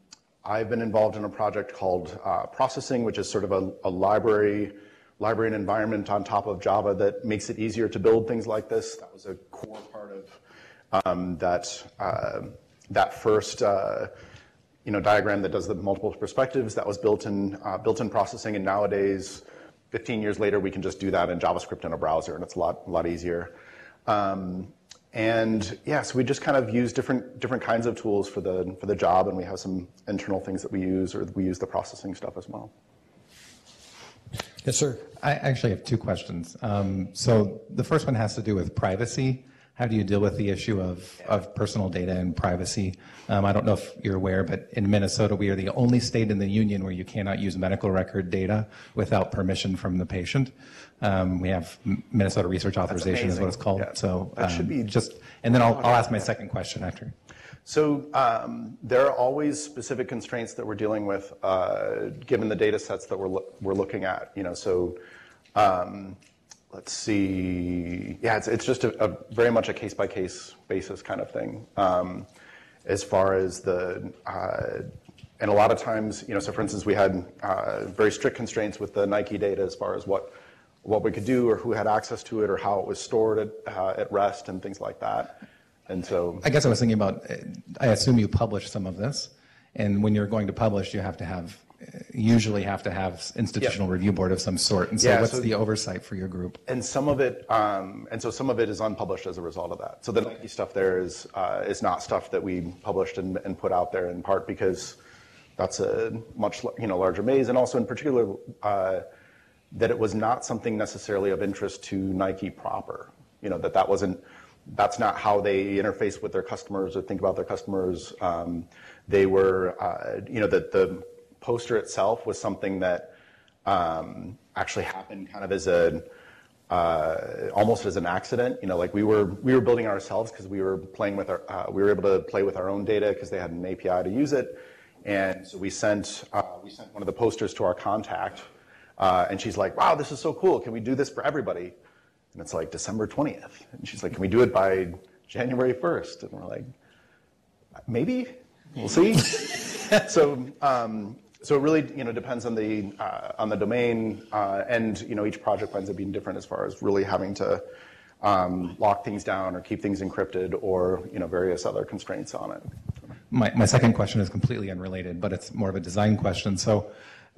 I've been involved in a project called uh, Processing, which is sort of a, a library library and environment on top of Java that makes it easier to build things like this. That was a core part of um, that uh, that first uh, you know diagram that does the multiple perspectives. That was built in uh, built in processing, and nowadays, 15 years later, we can just do that in JavaScript in a browser, and it's a lot a lot easier. Um, and yeah, so we just kind of use different different kinds of tools for the for the job, and we have some internal things that we use, or we use the processing stuff as well. Yes, sir. I actually have two questions. Um, so the first one has to do with privacy. How do you deal with the issue of, of personal data and privacy? Um, I don't know if you're aware, but in Minnesota, we are the only state in the union where you cannot use medical record data without permission from the patient. Um, we have Minnesota Research Authorization, is what it's called. Yeah. So That should um, be- just, and then I'll, I'll ask my second question after. So um, there are always specific constraints that we're dealing with, uh, given the data sets that we're, loo- we're looking at. You know, so um, let's see. Yeah, it's, it's just a, a very much a case by case basis kind of thing. Um, as far as the uh, and a lot of times, you know, so for instance, we had uh, very strict constraints with the Nike data as far as what what we could do or who had access to it or how it was stored at, uh, at rest and things like that. And so I guess I was thinking about, uh, I assume you publish some of this, and when you're going to publish, you have to have, usually have to have institutional review board of some sort. And so Yeah, what's so- the oversight for your group? And some of it, um, and so some of it is unpublished as a result of that. So the Nike stuff there is uh, is not stuff that we published and, and put out there in part because that's a much you know larger maze, and also in particular uh, that it was not something necessarily of interest to Nike proper. You know that that wasn't that's not how they interface with their customers or think about their customers. Um, they were uh, you know that the poster itself was something that um, actually happened kind of as a uh, almost as an accident. You know, like we were we were building ourselves because we were playing with our uh, we were able to play with our own data because they had an API to use it, and so we sent uh, we sent one of the posters to our contact, uh, and she's like, "Wow, this is so cool! Can we do this for everybody?" And it's like December twentieth, and she's like, "Can we do it by January 1st? And we're like, "Maybe, we'll see." so um, so it really you know depends on the uh, on the domain uh, and you know each project winds up being different as far as really having to um, lock things down or keep things encrypted or you know various other constraints on it. My, my second question is completely unrelated, but it's more of a design question. So,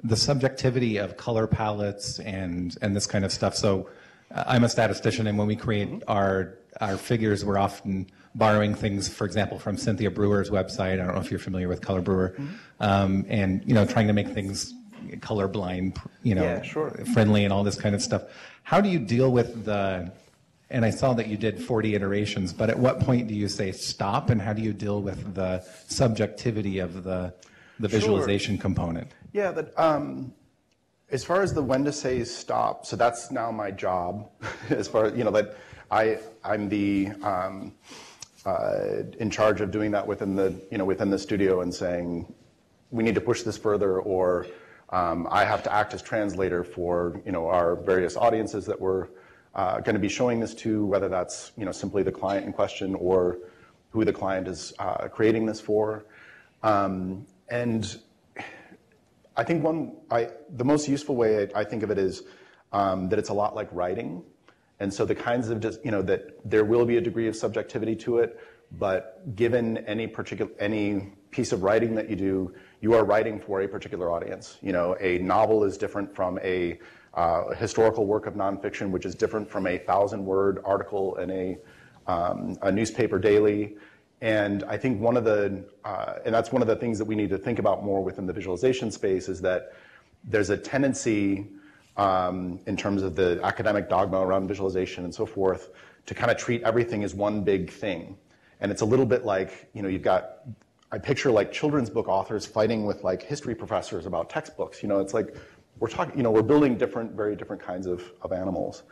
the subjectivity of color palettes and and this kind of stuff. So, I'm a statistician, and when we create our our figures, we're often borrowing things, for example, from Cynthia Brewer's website. I don't know if you're familiar with Color Brewer, um, and you know, trying to make things colorblind, you know, Yeah, sure. friendly and all this kind of stuff. How do you deal with the? And I saw that you did 40 iterations, but at what point do you say stop, and how do you deal with the subjectivity of the the Sure. visualization component? Yeah, that, um, as far as the when to say stop, so that's now my job. as far as, you know, that I, I'm the, um, uh, in charge of doing that within the, you know, within the studio and saying, we need to push this further, or um, I have to act as translator for, you know, our various audiences that we're uh, going to be showing this to, whether that's, you know, simply the client in question or who the client is uh, creating this for. Um, and I think one, I, the most useful way I, I think of it is um, that it's a lot like writing. And so the kinds of, just, you know, that there will be a degree of subjectivity to it, but given any particular, any piece of writing that you do, you are writing for a particular audience. You know, a novel is different from a uh, historical work of nonfiction, which is different from a thousand word article in a, um, a newspaper daily. And I think one of the, uh, and that's one of the things that we need to think about more within the visualization space is that there's a tendency um, in terms of the academic dogma around visualization and so forth to kind of treat everything as one big thing. And it's a little bit like, you know, you've got, I picture like children's book authors fighting with like history professors about textbooks. You know, it's like we're talking, you know, we're building different, very different kinds of, of animals.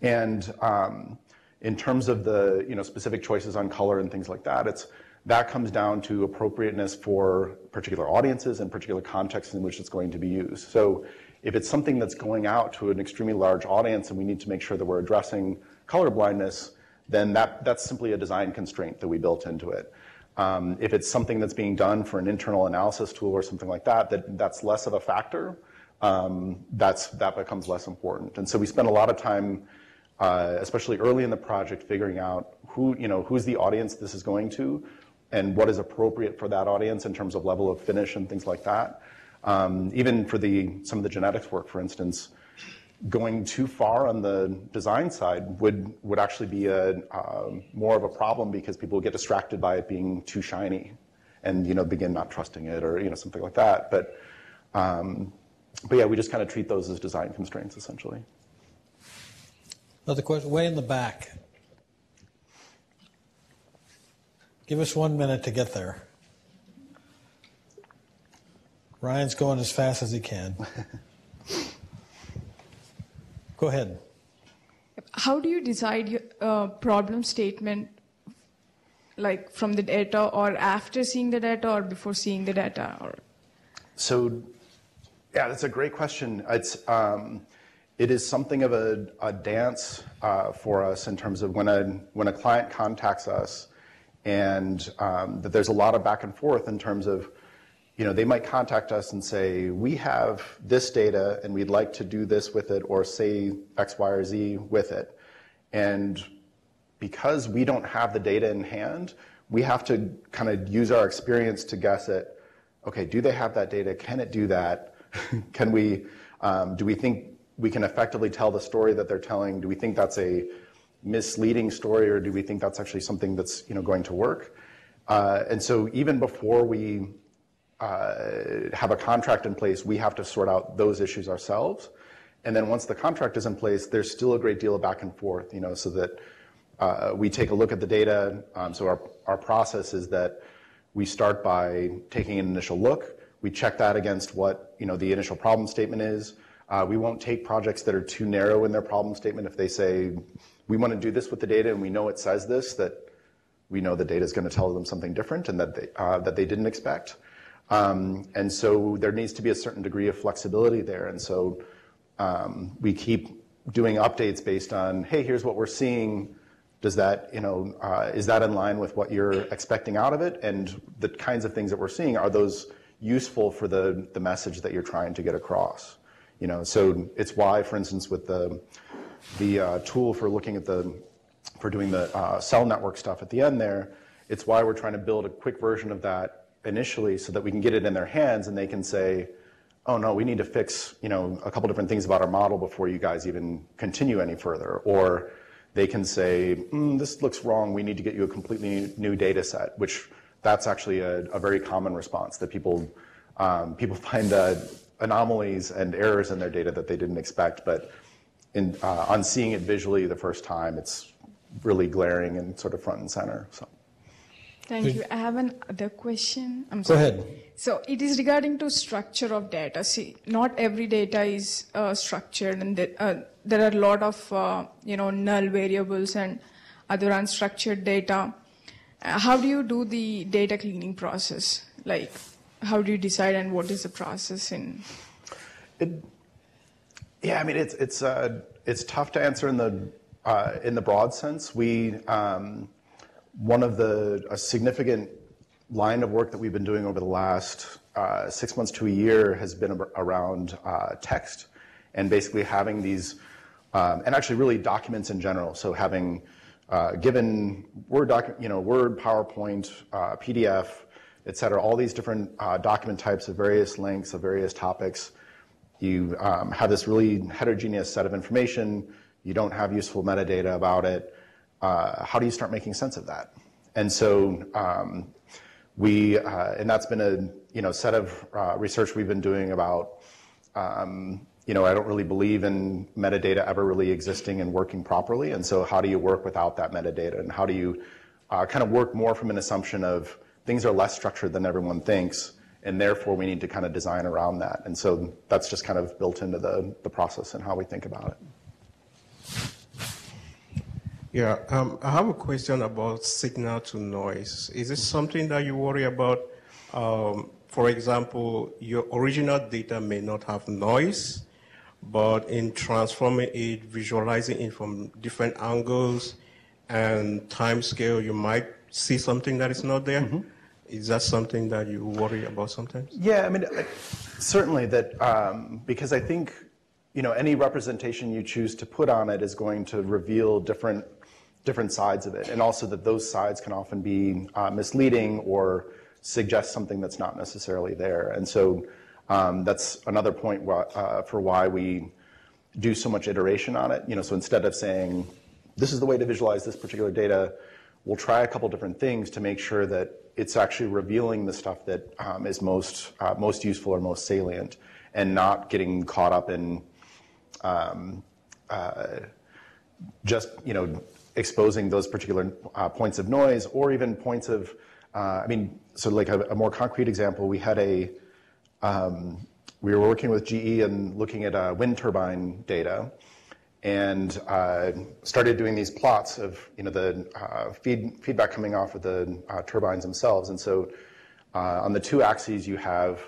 And um, in terms of the you know specific choices on color and things like that, it's that comes down to appropriateness for particular audiences and particular contexts in which it's going to be used. So if it's something that's going out to an extremely large audience and we need to make sure that we're addressing color blindness, then that, that's simply a design constraint that we built into it. Um, if it's something that's being done for an internal analysis tool or something like that, that that's less of a factor. Um, that's that becomes less important. And so we spend a lot of time uh, especially early in the project, figuring out who, you know, who's the audience this is going to and what is appropriate for that audience in terms of level of finish and things like that. Um, even for the, some of the genetics work, for instance, going too far on the design side would, would actually be a, uh, more of a problem because people get distracted by it being too shiny and, you know, begin not trusting it or, you know, something like that. But, um, but yeah, we just kind of treat those as design constraints essentially. Another question, way in the back. Give us one minute to get there. Ryan's going as fast as he can. Go ahead. How do you decide your uh, problem statement, like from the data, or after seeing the data, or before seeing the data? Or So, yeah, that's a great question. It's um, it is something of a, a dance uh, for us in terms of when a when a client contacts us, and um, that there's a lot of back and forth in terms of, you know, they might contact us and say we have this data and we'd like to do this with it, or say X, Y, or Z with it, and because we don't have the data in hand, we have to kind of use our experience to guess at, okay, do they have that data? Can it do that? Can we? Um, do we think we can effectively tell the story that they're telling? Do we think that's a misleading story, or do we think that's actually something that's you know going to work? Uh, and so even before we uh, have a contract in place, we have to sort out those issues ourselves. And then once the contract is in place, there's still a great deal of back and forth, you know, so that uh, we take a look at the data. Um, so our, our process is that we start by taking an initial look. We check that against what, you know, the initial problem statement is. Uh, we won't take projects that are too narrow in their problem statement if they say, we want to do this with the data and we know it says this, that we know the data is going to tell them something different and that they, uh, that they didn't expect. Um, and so there needs to be a certain degree of flexibility there. And so um, we keep doing updates based on, hey, here's what we're seeing. Does that, you know, uh, is that in line with what you're expecting out of it? And the kinds of things that we're seeing, are those useful for the, the message that you're trying to get across? You know, so it's why, for instance, with the, the uh, tool for looking at the, for doing the uh, cell network stuff at the end there, it's why we're trying to build a quick version of that initially so that we can get it in their hands and they can say, oh no, we need to fix, you know, a couple different things about our model before you guys even continue any further. Or they can say, mm, this looks wrong, we need to get you a completely new data set, which that's actually a, a very common response that people, um, people find uh, anomalies and errors in their data that they didn't expect, but in, uh, on seeing it visually the first time, it's really glaring and sort of front and center. So. Thank you. I have another question. I'm sorry. Go ahead. So it is regarding to structure of data. See, not every data is uh, structured, and there, uh, there are a lot of uh, you know null variables and other unstructured data. Uh, how do you do the data cleaning process? Like, how do you decide, and what is the process in? It, yeah, I mean it's it's uh, it's tough to answer in the uh, in the broad sense. We um, one of the a significant line of work that we've been doing over the last uh, six months to a year has been around uh, text and basically having these um, and actually really documents in general. So having uh, given Word doc, you know Word, PowerPoint, uh, PDF, et cetera, all these different uh, document types of various lengths of various topics. You um, have this really heterogeneous set of information. You don't have useful metadata about it. Uh, how do you start making sense of that? And so um, we, uh, and that's been a you know set of uh, research we've been doing about. Um, you know, I don't really believe in metadata ever really existing and working properly. And so, how do you work without that metadata? And how do you uh, kind of work more from an assumption of things are less structured than everyone thinks, and therefore we need to kind of design around that. And so that's just kind of built into the, the process and how we think about it. Yeah, um, I have a question about signal to noise. Is this something that you worry about? Um, for example, your original data may not have noise, but in transforming it, visualizing it from different angles and time scale, you might see something that is not there. Is that something that you worry about sometimes? Yeah, I mean, certainly that, um, because I think, you know, any representation you choose to put on it is going to reveal different, different sides of it. And also that those sides can often be uh, misleading or suggest something that's not necessarily there. And so um, that's another point why, uh, for why we do so much iteration on it. You know, so instead of saying, this is the way to visualize this particular data, we'll try a couple different things to make sure that it's actually revealing the stuff that um, is most uh, most useful or most salient, and not getting caught up in um, uh, just you know exposing those particular uh, points of noise or even points of uh, I mean, so like a, a, more concrete example, we had a um, we were working with GE and looking at uh, wind turbine data, and uh, started doing these plots of you know the uh, feed, feedback coming off of the uh, turbines themselves. And so uh, on the two axes you have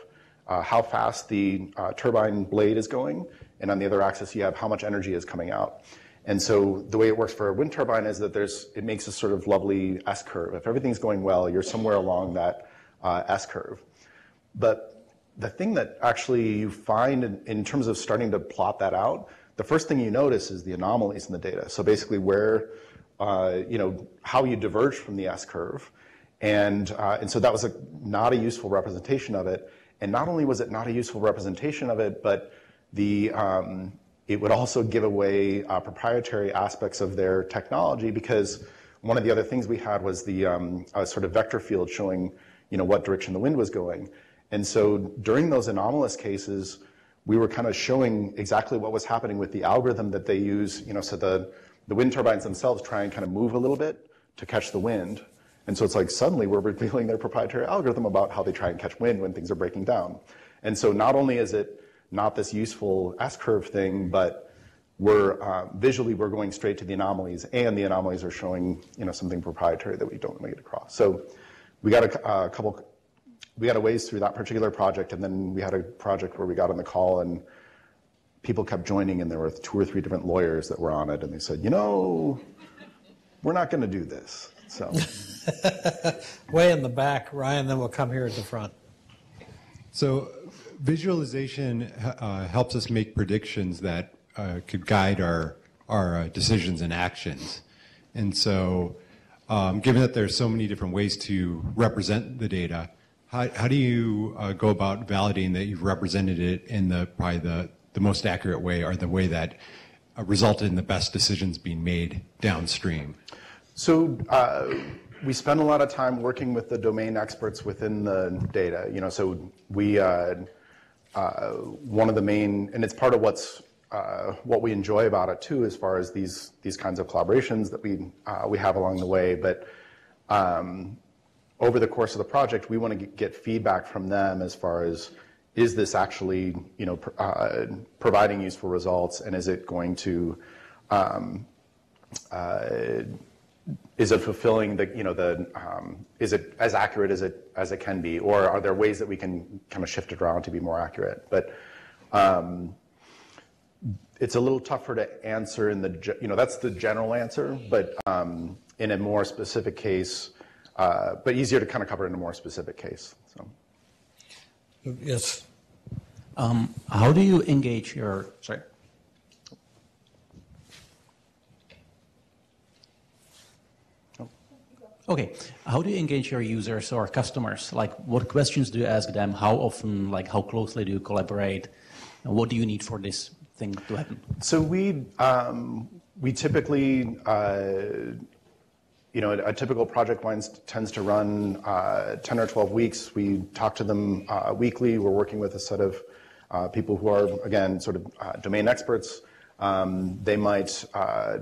uh, how fast the uh, turbine blade is going, and on the other axis you have how much energy is coming out. And so the way it works for a wind turbine is that there's it makes a sort of lovely S curve. If everything's going well, you're somewhere along that S curve. But the thing that actually you find in, in terms of starting to plot that out the first thing you notice is the anomalies in the data. So basically, where uh, you know how you diverge from the S curve, and uh, and so that was a, not a useful representation of it. And not only was it not a useful representation of it, but the um, it would also give away uh, proprietary aspects of their technology because one of the other things we had was the um, sort of vector field showing you know what direction the wind was going. And so during those anomalous cases we were kind of showing exactly what was happening with the algorithm that they use. You know, so the, the wind turbines themselves try and kind of move a little bit to catch the wind. And so it's like suddenly we're revealing their proprietary algorithm about how they try and catch wind when things are breaking down. And so not only is it not this useful S-curve thing, but we're uh, visually we're going straight to the anomalies, and the anomalies are showing you know something proprietary that we don't want to get across. So we got a, a couple we got a ways through that particular project, and then we had a project where we got on the call and people kept joining, and there were two or three different lawyers that were on it, and they said, you know, we're not going to do this. So, way in the back, Ryan. Then we'll come here at the front. So, visualization uh, helps us make predictions that uh, could guide our our uh, decisions and actions, and so. Um, given that there's so many different ways to represent the data, how, how do you uh, go about validating that you've represented it in the probably the, the most accurate way or the way that uh, resulted in the best decisions being made downstream? So uh, we spend a lot of time working with the domain experts within the data. You know, so we uh, uh, one of the main, and it's part of what's uh, what we enjoy about it too, as far as these these kinds of collaborations that we uh, we have along the way. But um, over the course of the project, we want to get feedback from them as far as is this actually you know uh, providing useful results, and is it going to um, uh, is it fulfilling the, you know, the, um, is it as accurate as it, as it can be? Or are there ways that we can kind of shift it around to be more accurate? But um, it's a little tougher to answer in the, you know, that's the general answer, but um, in a more specific case, uh, but easier to kind of cover in a more specific case. So. Yes. Um, how do you engage your, sorry. Okay, how do you engage your users or customers? Like, what questions do you ask them? How often, like, how closely do you collaborate? And what do you need for this thing to happen? So we um, we typically, uh, you know, a, a typical project line tends to run uh, 10 or 12 weeks. We talk to them uh, weekly. We're working with a set of uh, people who are, again, sort of uh, domain experts. Um, they might uh,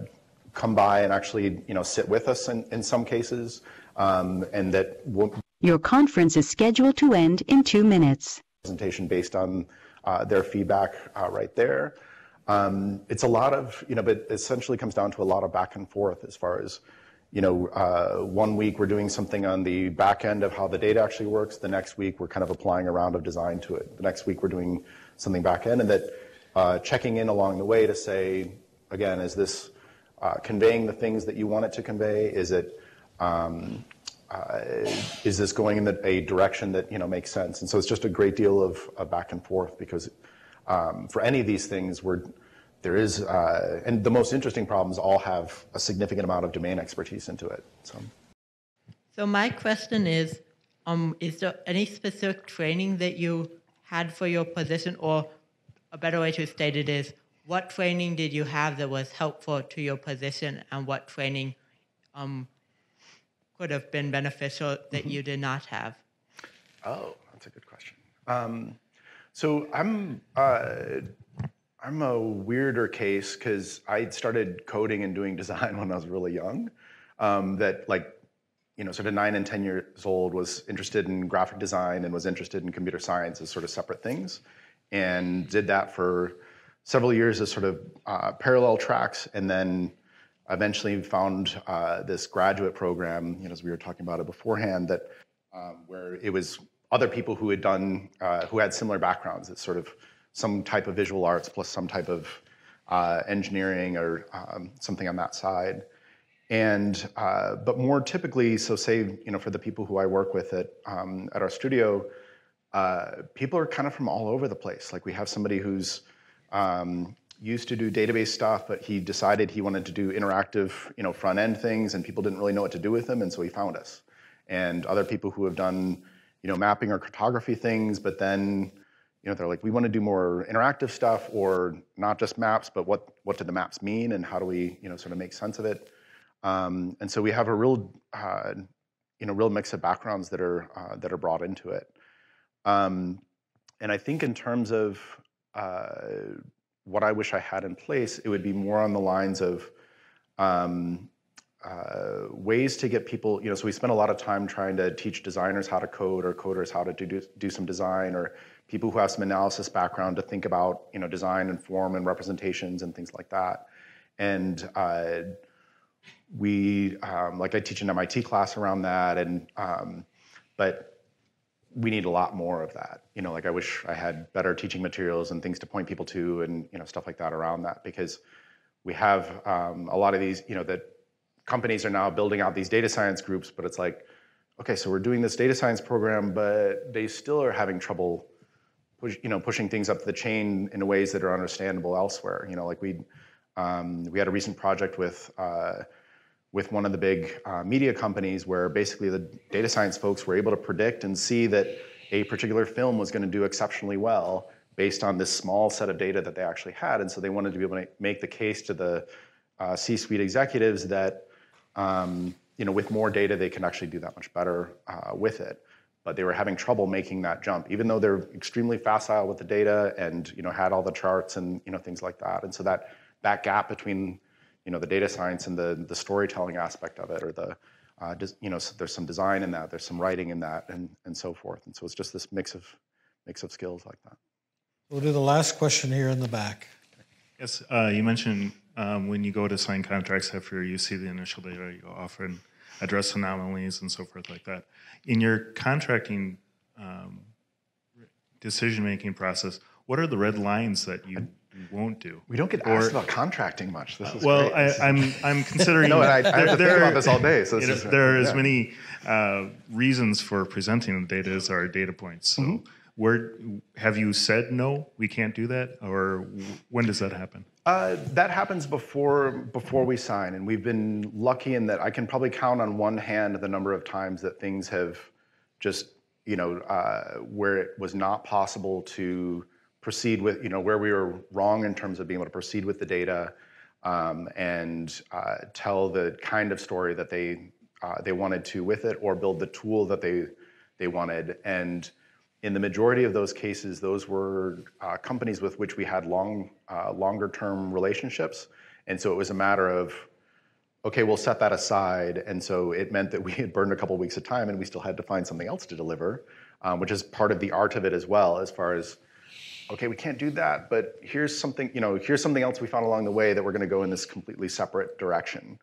come by and actually, you know, sit with us in, in some cases, um, and that will Your conference is scheduled to end in two minutes. presentation based on uh, their feedback uh, right there. Um, it's a lot of, you know, but essentially comes down to a lot of back and forth as far as, you know, uh, one week we're doing something on the back end of how the data actually works. The next week we're kind of applying a round of design to it. The next week we're doing something back end, and that uh, checking in along the way to say, again, is this uh, conveying the things that you want it to convey? Is it um, uh, is this going in the, a direction that you know makes sense? And so it's just a great deal of, back and forth because um, for any of these things, we're, there is, uh, and the most interesting problems all have a significant amount of domain expertise into it. So. So my question is, um, is there any specific training that you had for your position, or a better way to state it is, what training did you have that was helpful to your position, and what training um, could have been beneficial that you did not have? Oh, that's a good question. Um, so I'm uh, I'm a weirder case because I started coding and doing design when I was really young. Um, that like you know, sort of nine and ten years old, was interested in graphic design and was interested in computer science as sort of separate things, and did that for several years as sort of uh, parallel tracks, and then eventually found uh, this graduate program, you know, as we were talking about it beforehand, that um, where it was other people who had done, uh, who had similar backgrounds. that sort of some type of visual arts plus some type of uh, engineering or um, something on that side. And uh, but more typically, so say you know for the people who I work with at um, at our studio, uh, people are kind of from all over the place. Like we have somebody who's um, used to do database stuff, but he decided he wanted to do interactive, you know, front end things, and people didn't really know what to do with him, and so he found us. And other people who have done, you know, mapping or cartography things, but then, you know, they're like, we want to do more interactive stuff, or not just maps, but what what do the maps mean, and how do we, you know, sort of make sense of it. Um, and so we have a real, uh, you know, real mix of backgrounds that are uh, that are brought into it. Um, and I think in terms of uh, what I wish I had in place, it would be more on the lines of um, uh, ways to get people, you know, so we spend a lot of time trying to teach designers how to code or coders how to do, do some design or people who have some analysis background to think about, you know, design and form and representations and things like that. And uh, we, um, like I teach an MIT class around that and, um, but we need a lot more of that. You know, like I wish I had better teaching materials and things to point people to, and you know, stuff like that around that because we have um, a lot of these. You know, that companies are now building out these data science groups, but it's like, okay, so we're doing this data science program, but they still are having trouble, push, you know, pushing things up the chain in ways that are understandable elsewhere. You know, like we um, we had a recent project with. Uh, with one of the big uh, media companies where basically the data science folks were able to predict and see that a particular film was going to do exceptionally well based on this small set of data that they actually had. And so they wanted to be able to make the case to the uh, C-suite executives that um, you know, with more data, they can actually do that much better uh, with it. But they were having trouble making that jump, even though they're extremely facile with the data and you know had all the charts and you know things like that. And so that that gap between you know the data science and the the storytelling aspect of it, or the uh, you know so there's some design in that, there's some writing in that, and and so forth. And so it's just this mix of mix of skills like that. We'll do the last question here in the back. Yes, uh, you mentioned um, when you go to sign contracts after you see the initial data, you often address anomalies and so forth like that. In your contracting um, decision-making process, what are the red lines that you, won't do? We don't get Or- asked about contracting much. This is well, great. I, is- I'm I'm considering. no, and I, I have to think about this all day. So this know, is, there are as many uh, reasons for presenting the data as are data points. So, Mm-hmm. where have you said no, we can't do that, or when does that happen? Uh, that happens before before we sign, and we've been lucky in that I can probably count on one hand the number of times that things have just you know uh, where it was not possible to proceed with you know where we were wrong in terms of being able to proceed with the data um, and uh, tell the kind of story that they uh, they wanted to with it, or build the tool that they they wanted. And in the majority of those cases, those were uh, companies with which we had long, uh, longer term relationships. And so it was a matter of, okay, we'll set that aside. And so it meant that we had burned a couple weeks of time and we still had to find something else to deliver, um, which is part of the art of it as well, as far as, okay, we can't do that, but here's something, you know, here's something else we found along the way that we're going to go in this completely separate direction.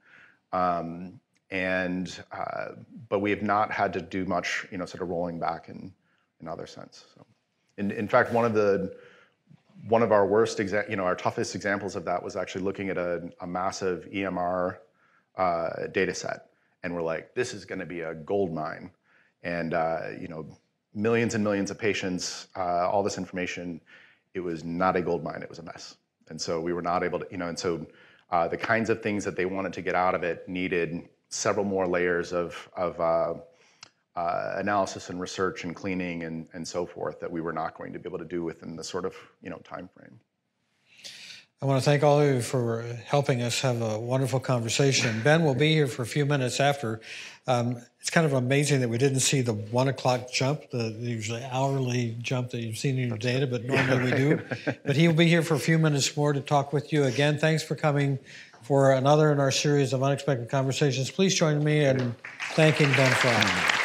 Um, and, uh, but we have not had to do much, you know, sort of rolling back in, in other sense. So, in, in fact, one of the one of our worst, exa- you know, our toughest examples of that was actually looking at a, a massive EMR uh, data set, and we're like, this is going to be a gold mine, and uh, you know, millions and millions of patients, uh, all this information. It was not a gold mine; it was a mess, and so we were not able to, you know, and so uh, the kinds of things that they wanted to get out of it needed several more layers of of uh, uh, analysis and research and cleaning and, and so forth that we were not going to be able to do within the sort of you know time frame. I want to thank all of you for helping us have a wonderful conversation. Ben will be here for a few minutes after. Um, it's kind of amazing that we didn't see the one o'clock jump, the usually hourly jump that you've seen in your data, but normally we do. But he will be here for a few minutes more to talk with you again. Thanks for coming for another in our series of unexpected conversations. Please join me in thanking Ben Fry.